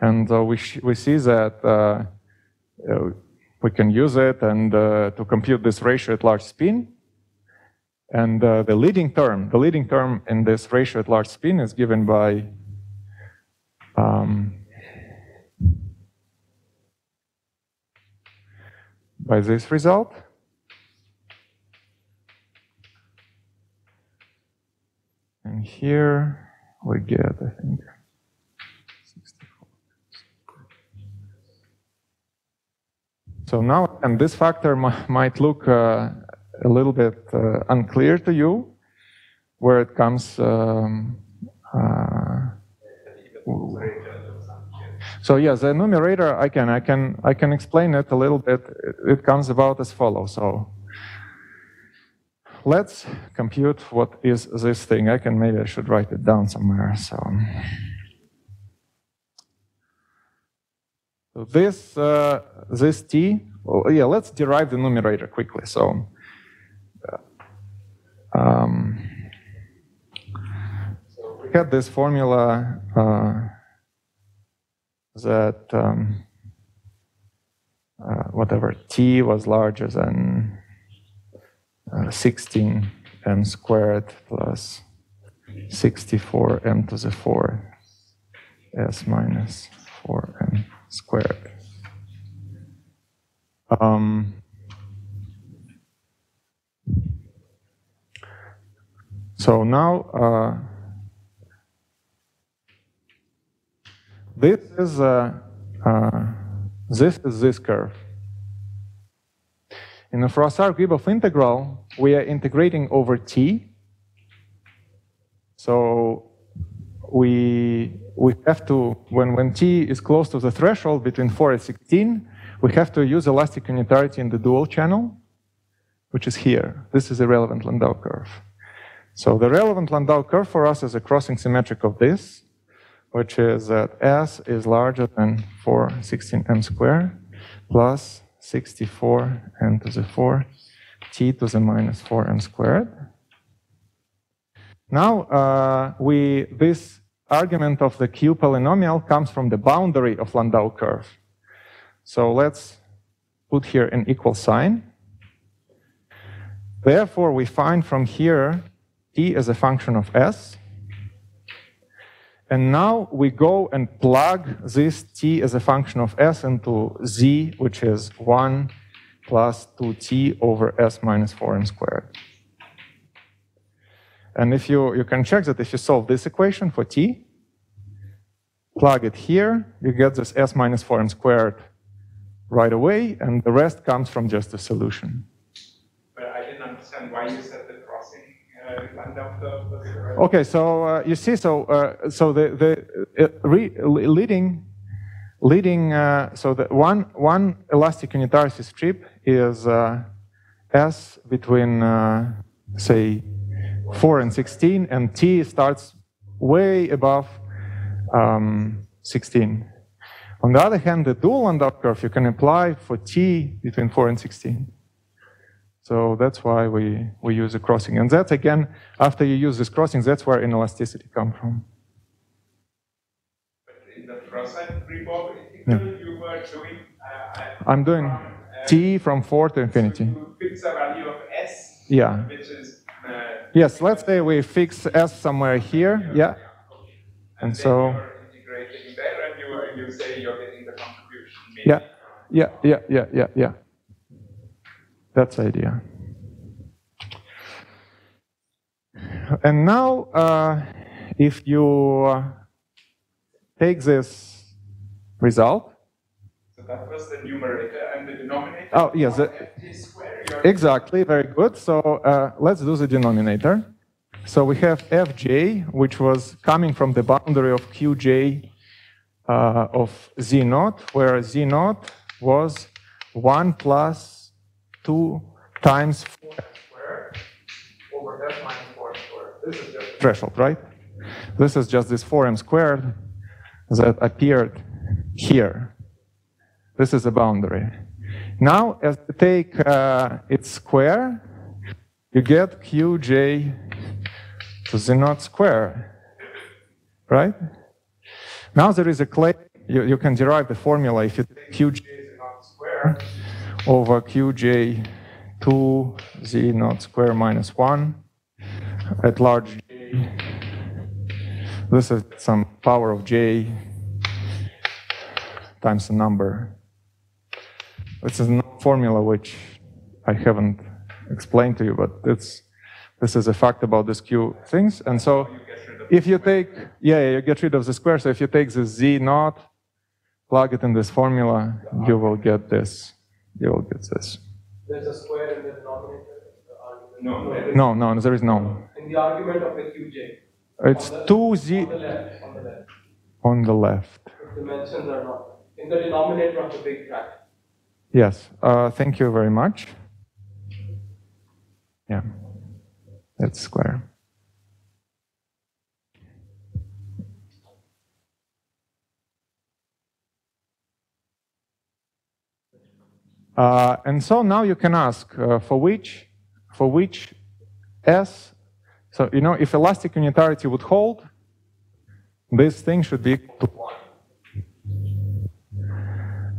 [SPEAKER 1] And uh, we, we see that uh, uh we can use it and uh, to compute this ratio at large spin. And uh, the leading term, the leading term in this ratio at large spin is given by um, by this result. And here we get, I think, 64. So now, and this factor might look uh, a little bit uh, unclear to you, where it comes um, uh, so yes, the numerator, I can, I can, I can explain it a little bit. It comes about as follows. So let's compute what is this thing. I can, maybe I should write it down somewhere. So, this, uh, this t, well, yeah, let's derive the numerator quickly. So, uh, um, we had this formula, uh, that um, uh, whatever t was larger than 16 m squared plus 64 m to the 4 s minus 4 m squared. Um, so now uh, This is uh, uh, this is this curve. In the Froissart-Gribov integral, we are integrating over t. So we we have to when when t is close to the threshold between 4 and 16, we have to use elastic unitarity in the dual channel, which is here. This is a relevant Landau curve. So the relevant Landau curve for us is a crossing symmetric of this which is that s is larger than 4 16m squared plus 64 n to the 4 t to the minus 4m squared. Now uh, we this argument of the Q polynomial comes from the boundary of Landau curve. So let's put here an equal sign. Therefore, we find from here t as a function of s. And now we go and plug this t as a function of s into z, which is 1 plus 2t over s minus 4m squared. And if you, you can check that if you solve this equation for t, plug it here, you get this s minus 4m squared right away, and the rest comes from just the solution.
[SPEAKER 6] But I didn't understand why you said the crossing uh, Landau curve was correct.
[SPEAKER 1] Okay, so uh, you see, so uh, so the the uh, re, leading leading uh, so the one one elastic unitarity strip is uh, s between uh, say 4 and 16, and t starts way above um, 16. On the other hand, the dual Landau curve you can apply for t between 4 and 16. So that's why we, we use a crossing. And that's again, after you use this crossing, that's where inelasticity come from.
[SPEAKER 6] But in the Froissart-Gribov integral, you were doing. Uh,
[SPEAKER 1] I'm doing
[SPEAKER 6] from, uh,
[SPEAKER 1] t from 4 to infinity.
[SPEAKER 6] You fix a value of s,
[SPEAKER 1] Yeah.
[SPEAKER 6] which is. Uh,
[SPEAKER 1] Yes, let's say we fix s somewhere here. Yeah. And
[SPEAKER 6] then
[SPEAKER 1] so,
[SPEAKER 6] you're integrating there, and you, you say you're getting the contribution. maybe
[SPEAKER 1] yeah, yeah, yeah, yeah, yeah, yeah. That's the idea. And now, uh, if you uh, take this result,
[SPEAKER 6] So that was the numerator, and the denominator.
[SPEAKER 1] Oh, yes, the-
[SPEAKER 6] square. [LAUGHS]
[SPEAKER 1] Exactly, very good. So uh, let's do the denominator. So we have fj, which was coming from the boundary of qj uh, of z naught, where z naught was 1 plus 2 times 4 squared over f minus 4 squared. This is just threshold, right? This is just this 4m squared that appeared here. This is a boundary. Now, as you take uh, its square, you get qj to z naught square, right? Now there is a claim, you, you can derive the formula if you take qj z naught square over qj 2 z naught square minus 1 at large j. This is some power of j times a number. This is a formula which I haven't explained to you, but it's this is a fact about these q things. And so if you take, yeah, you get rid of the square. So if you take the z naught, plug it in this formula, you will get this. You will get this.
[SPEAKER 3] There's a square in the denominator. the argument.
[SPEAKER 6] No, there is-
[SPEAKER 1] No, no, there is no.
[SPEAKER 3] In the argument of the qj.
[SPEAKER 1] It's
[SPEAKER 3] On the-
[SPEAKER 1] 2z
[SPEAKER 3] On the left, on the left.
[SPEAKER 1] on the left.
[SPEAKER 3] The dimensions are not. In the denominator of the big bracket.
[SPEAKER 1] Yes, uh, thank you very much. Yeah, that's square. Uh, and so now you can ask uh, for which, for which S, so you know, if elastic unitarity would hold, this thing should be equal to 1.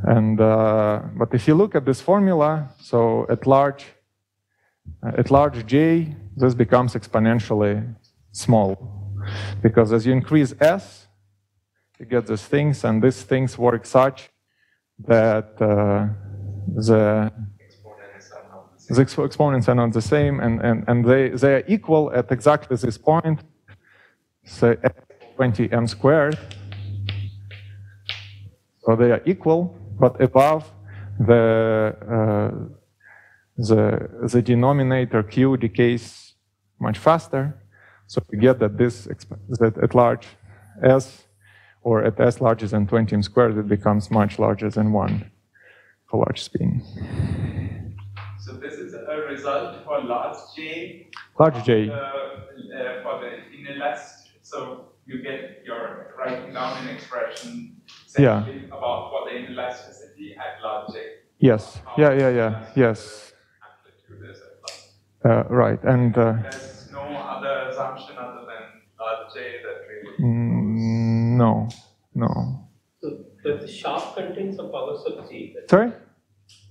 [SPEAKER 1] And uh, but if you look at this formula, so at large, uh, at large j, this becomes exponentially small, because as you increase s, you get these things, and these things work such that uh, the the exponents are not the same, and, and, and they, they are equal at exactly this point, say 20 m squared. So they are equal, but above the uh, the the denominator q decays much faster. So we get that this that at large s or at s larger than 20 m squared, it becomes much larger than one for large spin.
[SPEAKER 6] So this is a result for large J.
[SPEAKER 1] Large J.
[SPEAKER 6] Uh, uh, for the inelast. So you get your writing down an expression
[SPEAKER 1] Yeah.
[SPEAKER 6] about what the inelasticity at large J.
[SPEAKER 1] Yes. Yeah. Yeah. Yeah. Yes.
[SPEAKER 6] Amplitude is at large.
[SPEAKER 1] Uh, right. And uh,
[SPEAKER 6] There's no other assumption other than large J that really.
[SPEAKER 1] mm, no, no.
[SPEAKER 5] So does the shaft contain some powers of G?
[SPEAKER 1] Sorry?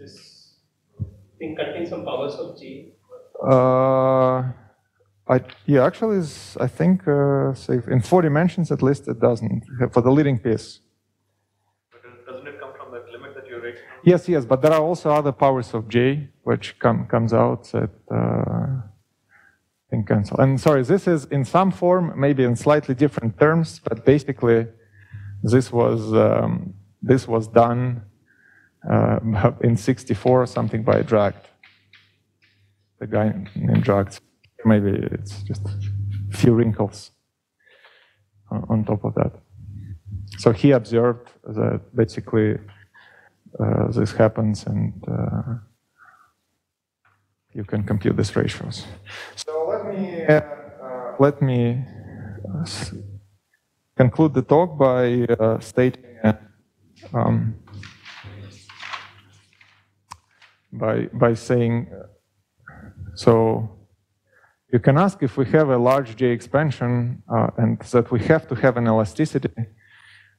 [SPEAKER 5] This thing contains some powers of G.
[SPEAKER 1] Uh, I, yeah, actually, is, I think, uh, say in four dimensions at least, it doesn't for the leading piece.
[SPEAKER 2] Doesn't it come from that limit that you're?
[SPEAKER 1] Yes, yes, but there are also other powers of J which come comes out at uh, in cancel. And sorry, this is in some form, maybe in slightly different terms, but basically, this was um, this was done uh, [LAUGHS] in '64 or something by Dragt. The guy named Dragt. Maybe it's just a few wrinkles on top of that. So he observed that basically uh, this happens and uh, you can compute these ratios. So let me, uh, let me conclude the talk by uh, stating um, by, by saying, so you can ask if we have a large J expansion uh, and that we have to have an elasticity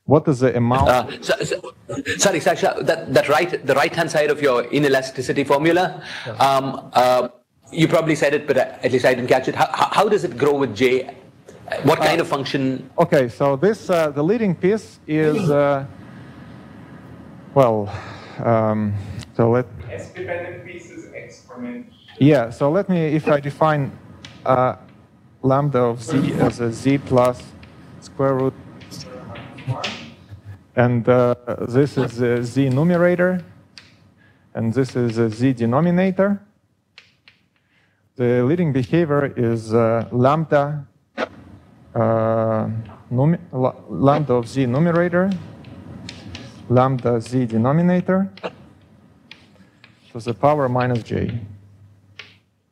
[SPEAKER 1] what is the amount? Uh,
[SPEAKER 4] so, so, sorry, Sasha, that, that right, the right-hand side of your inelasticity formula, um, uh, you probably said it, but at least I didn't catch it. How, how does it grow with J? What kind uh, of function?
[SPEAKER 1] Okay, so this, uh, the leading piece is, uh, well, um, so let...
[SPEAKER 6] S-dependent piece is exponential.
[SPEAKER 1] Yeah, so let me, if I define uh, lambda of z as a z plus square root and uh, this is the z numerator, and this is the z denominator. The leading behavior is uh, lambda, Uh, lambda of z numerator, lambda z denominator, to the power minus j.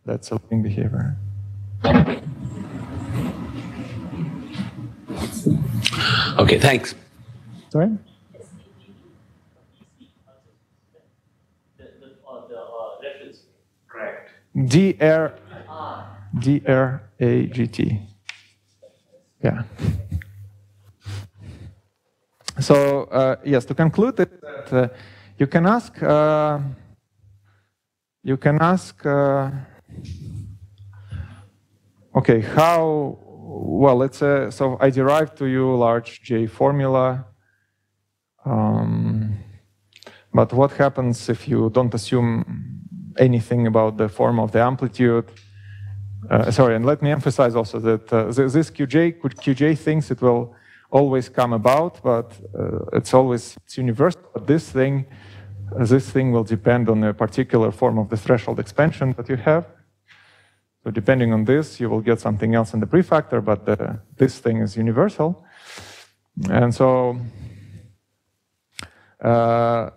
[SPEAKER 1] That's a leading behavior.
[SPEAKER 4] Okay, thanks.
[SPEAKER 1] Sorry?
[SPEAKER 6] Correct.
[SPEAKER 1] D R D R A G T. Yeah. So uh, yes, to conclude that uh, you can ask uh, you can ask uh, okay how well let's say so I derived to you large J formula um, but what happens if you don't assume anything about the form of the amplitude? Uh, sorry, and let me emphasize also that uh, this QJ, QJ thinks it will always come about, but uh, it's always it's universal. But this thing, this thing will depend on a particular form of the threshold expansion that you have. So depending on this, you will get something else in the prefactor, but the, this thing is universal. And so uh,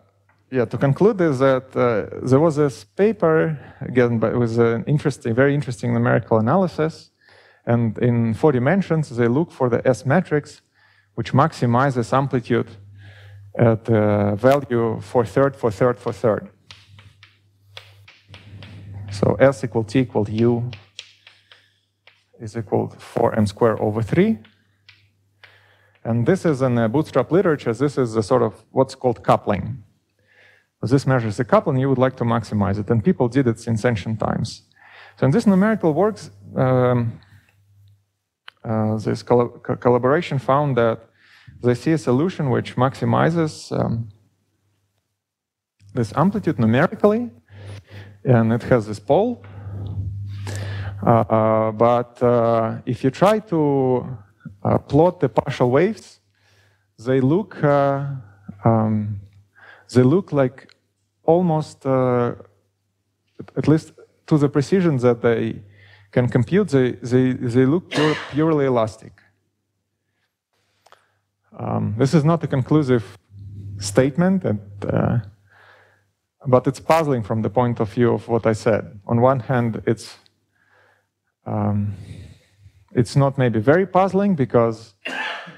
[SPEAKER 1] yeah, to conclude is that uh, there was this paper, again, but it was an interesting, very interesting numerical analysis. And in four dimensions, they look for the S matrix, which maximizes amplitude at the value for third, for third, for third. So S equal T equal U is equal to 4m squared over 3. And this is in the bootstrap literature, this is a sort of what's called coupling. This measures the coupling, you would like to maximize it, and people did it since ancient times. So in this numerical works, um, uh, this col collaboration found that they see a solution which maximizes um, this amplitude numerically, and it has this pole. Uh, uh, but uh, if you try to uh, plot the partial waves, they look uh, um, they look like almost uh, at least to the precision that they can compute, they they they look pure, purely elastic. Um, this is not a conclusive statement, and, uh, but it's puzzling from the point of view of what I said. On one hand, it's um, it's not maybe very puzzling because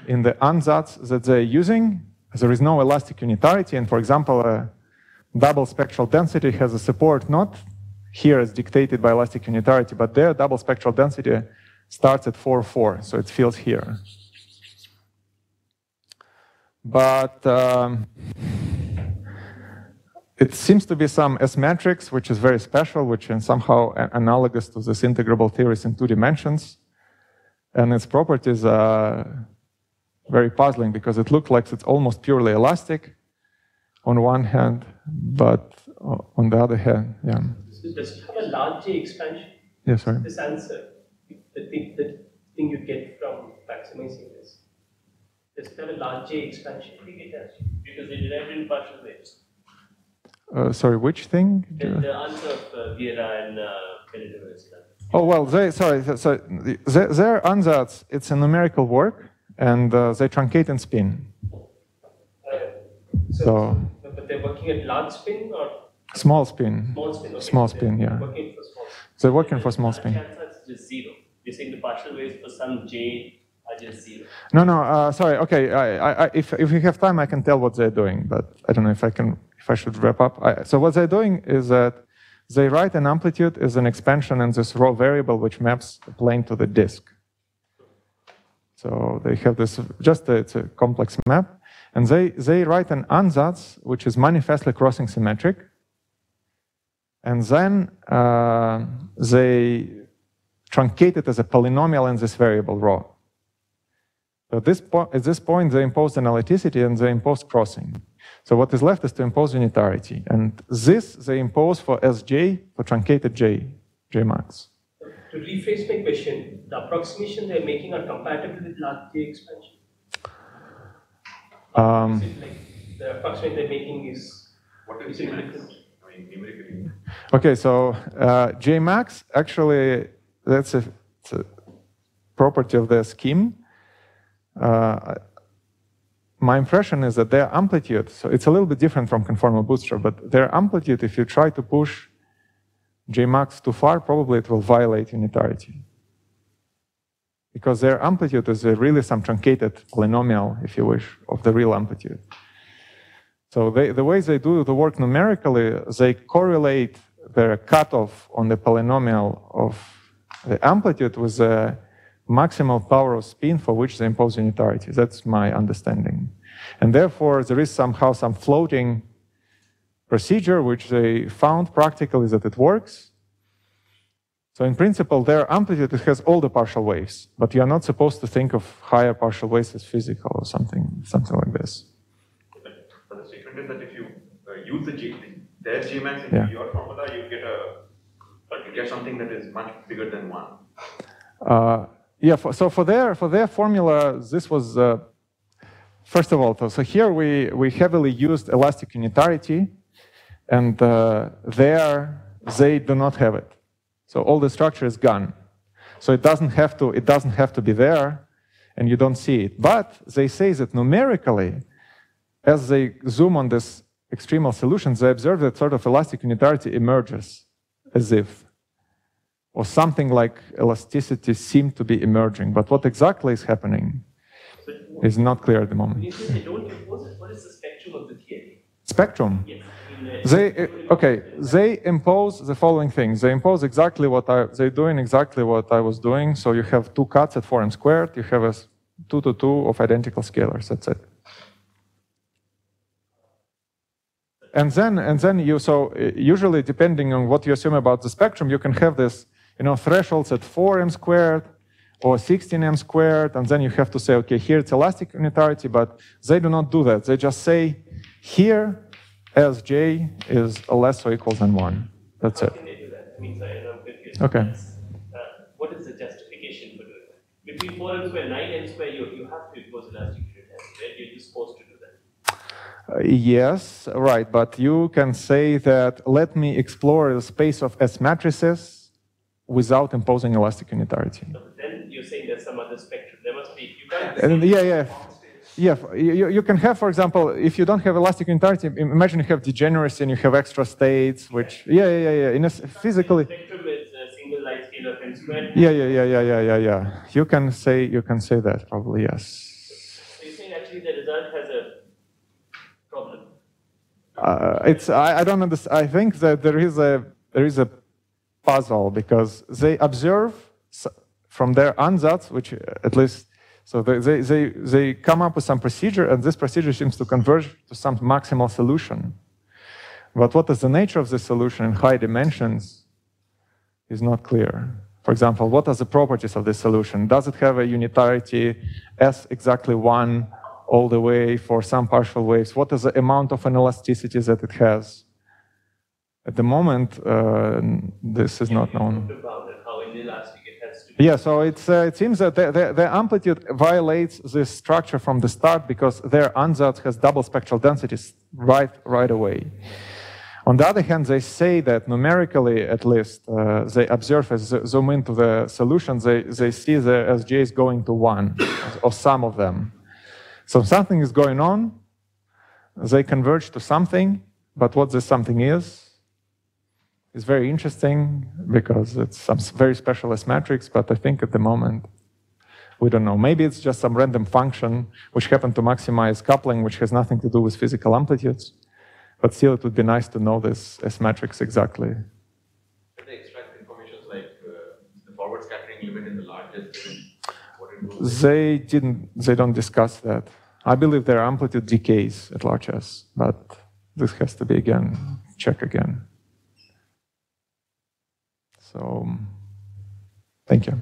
[SPEAKER 1] in the ansatz that they're using, there is no elastic unitarity. And for example, double spectral density has a support not here as dictated by elastic unitarity, but there double spectral density starts at 4, 4, so it feels here. but um, it seems to be some S matrix, which is very special, which is somehow analogous to this integrable theories in two dimensions. And its properties are very puzzling because it looks like it's almost purely elastic on one hand, but on the other hand, yeah.
[SPEAKER 5] So does it have a large J expansion?
[SPEAKER 1] Yes, sorry.
[SPEAKER 5] This answer, the thing, the thing you get from maximizing this, does it have a large J expansion? I think it does, because they derived in partial waves.
[SPEAKER 1] Uh, sorry, which thing?
[SPEAKER 5] The, the answer of uh, Vieira and uh,
[SPEAKER 1] Oh, well, they, sorry, so their, their ansatz, it's a numerical work, and uh, they truncate and spin.
[SPEAKER 5] So, so, but they're working at large spin or?
[SPEAKER 1] Small spin.
[SPEAKER 5] Small spin, okay.
[SPEAKER 1] Small spin,
[SPEAKER 5] they're
[SPEAKER 1] yeah.
[SPEAKER 5] Working for small spin.
[SPEAKER 1] They're working for small spin.
[SPEAKER 5] Ansatz is zero. You're saying the partial waves for some J are just zero.
[SPEAKER 1] No, no, uh, sorry, okay, I, I, if, if we have time, I can tell what they're doing, but I don't know if I can, if I should wrap up. I, so what they're doing is that they write an amplitude as an expansion in this rho variable which maps the plane to the disk. So they have this, just a, it's a complex map. And they, they write an ansatz which is manifestly crossing symmetric. And then uh, they truncate it as a polynomial in this variable rho. So this at this point, they impose analyticity and they impose crossing. So what is left is to impose unitarity. And this they impose for Sj, for truncated J, J max.
[SPEAKER 5] To rephrase my question, the approximation they're making are compatible with large J expansion?
[SPEAKER 1] Um,
[SPEAKER 5] like the approximation they're making is
[SPEAKER 2] what is J max? I mean, numerically.
[SPEAKER 1] Okay, so uh, J max actually that's a, a, property of the scheme. Uh, my impression is that their amplitude, so it's a little bit different from conformal bootstrap, but their amplitude, if you try to push Jmax too far, probably it will violate unitarity. Because their amplitude is really some truncated polynomial, if you wish, of the real amplitude. So they, the way they do the work numerically, they correlate their cutoff on the polynomial of the amplitude with the maximal power of spin for which they impose unitarity. That's my understanding. And therefore, there is somehow some floating procedure which they found practically that it works. So in principle, their amplitude has all the partial waves, but you are not supposed to think of higher partial waves as physical or something, something like this.
[SPEAKER 2] But the statement is that if you uh, use the G, their Gmax into
[SPEAKER 1] Yeah.
[SPEAKER 2] your formula, you get a, you get something that is much bigger than one.
[SPEAKER 1] Uh, yeah, for, so for their for their formula, this was uh, first of all. So here we we heavily used elastic unitarity, and uh, there they do not have it. So all the structure is gone. So it doesn't have to it doesn't have to be there, and you don't see it. But they say that numerically, as they zoom on this extremal solution, they observe that sort of elastic unitarity emerges, as if or something like elasticity seemed to be emerging. But what exactly is happening is not clear at the moment.
[SPEAKER 5] When you say they don't impose it, what is the spectrum of the theory?
[SPEAKER 1] Spectrum.
[SPEAKER 5] Yes.
[SPEAKER 1] They okay. They impose the following things. They impose exactly what I. They're doing exactly what I was doing. So you have two cuts at four m squared. You have a two to two of identical scalars. That's it. And then and then you so uh, usually depending on what you assume about the spectrum, you can have this you know thresholds at four m squared or 16m squared, and then you have to say, okay, here it's elastic unitarity, but they do not do that. They just say here as j is less or equal than one. That's
[SPEAKER 5] how
[SPEAKER 1] it.
[SPEAKER 5] can they do that? I mean, sorry, I'm confused.
[SPEAKER 1] Okay.
[SPEAKER 5] Uh, what is the justification for doing that? Between 4m square, 9m square, you, you have to impose elastic unitarity, right? You're just supposed to do that.
[SPEAKER 1] Uh, yes, right, but you can say that let me explore the space of S matrices without imposing elastic unitarity.
[SPEAKER 5] So then you're saying there's some other spectrum. There must be, you can't
[SPEAKER 1] And yeah, yeah. Yeah, you, you can have, for example, if you don't have elastic unitarity, imagine you have degeneracy and you have extra states, which, yeah, yeah, yeah, yeah. In a physically,
[SPEAKER 5] Spectrum is a single light scale of m squared.
[SPEAKER 1] yeah, yeah, yeah, yeah, yeah, yeah, yeah. You can say, you can say that probably, yes.
[SPEAKER 5] So you're saying actually the result has a problem.
[SPEAKER 1] Uh, it's, I, I don't understand. I think that there is a, there is a puzzle because they observe from their ansatz, which uh, at least So they, they, they, come up with some procedure, and this procedure seems to converge to some maximal solution. But what is the nature of this solution in high dimensions is not clear. For example, what are the properties of this solution? Does it have a unitarity S exactly 1 all the way for some partial waves? What is the amount of inelasticity that it has? At the moment, uh, this is not known. Yeah, so uh, it seems that the, the, the, amplitude violates this structure from the start because their ansatz has double spectral densities right, right away. On the other hand, they say that numerically, at least, uh, they observe as they zoom into the solution, they, they see the SJs going to one, or some of them. So something is going on, they converge to something, but what this something is, is very interesting because it's some very special S matrix, but I think at the moment, we don't know. Maybe it's just some random function which happened to maximize coupling, which has nothing to do with physical amplitudes. But still, it would be nice to know this S matrix exactly.
[SPEAKER 2] Can they extract information like uh, the forward scattering limit in the largest
[SPEAKER 1] They didn't. They don't discuss that. I believe there are amplitude decays at large S, but this has to be again check again. So, thank you.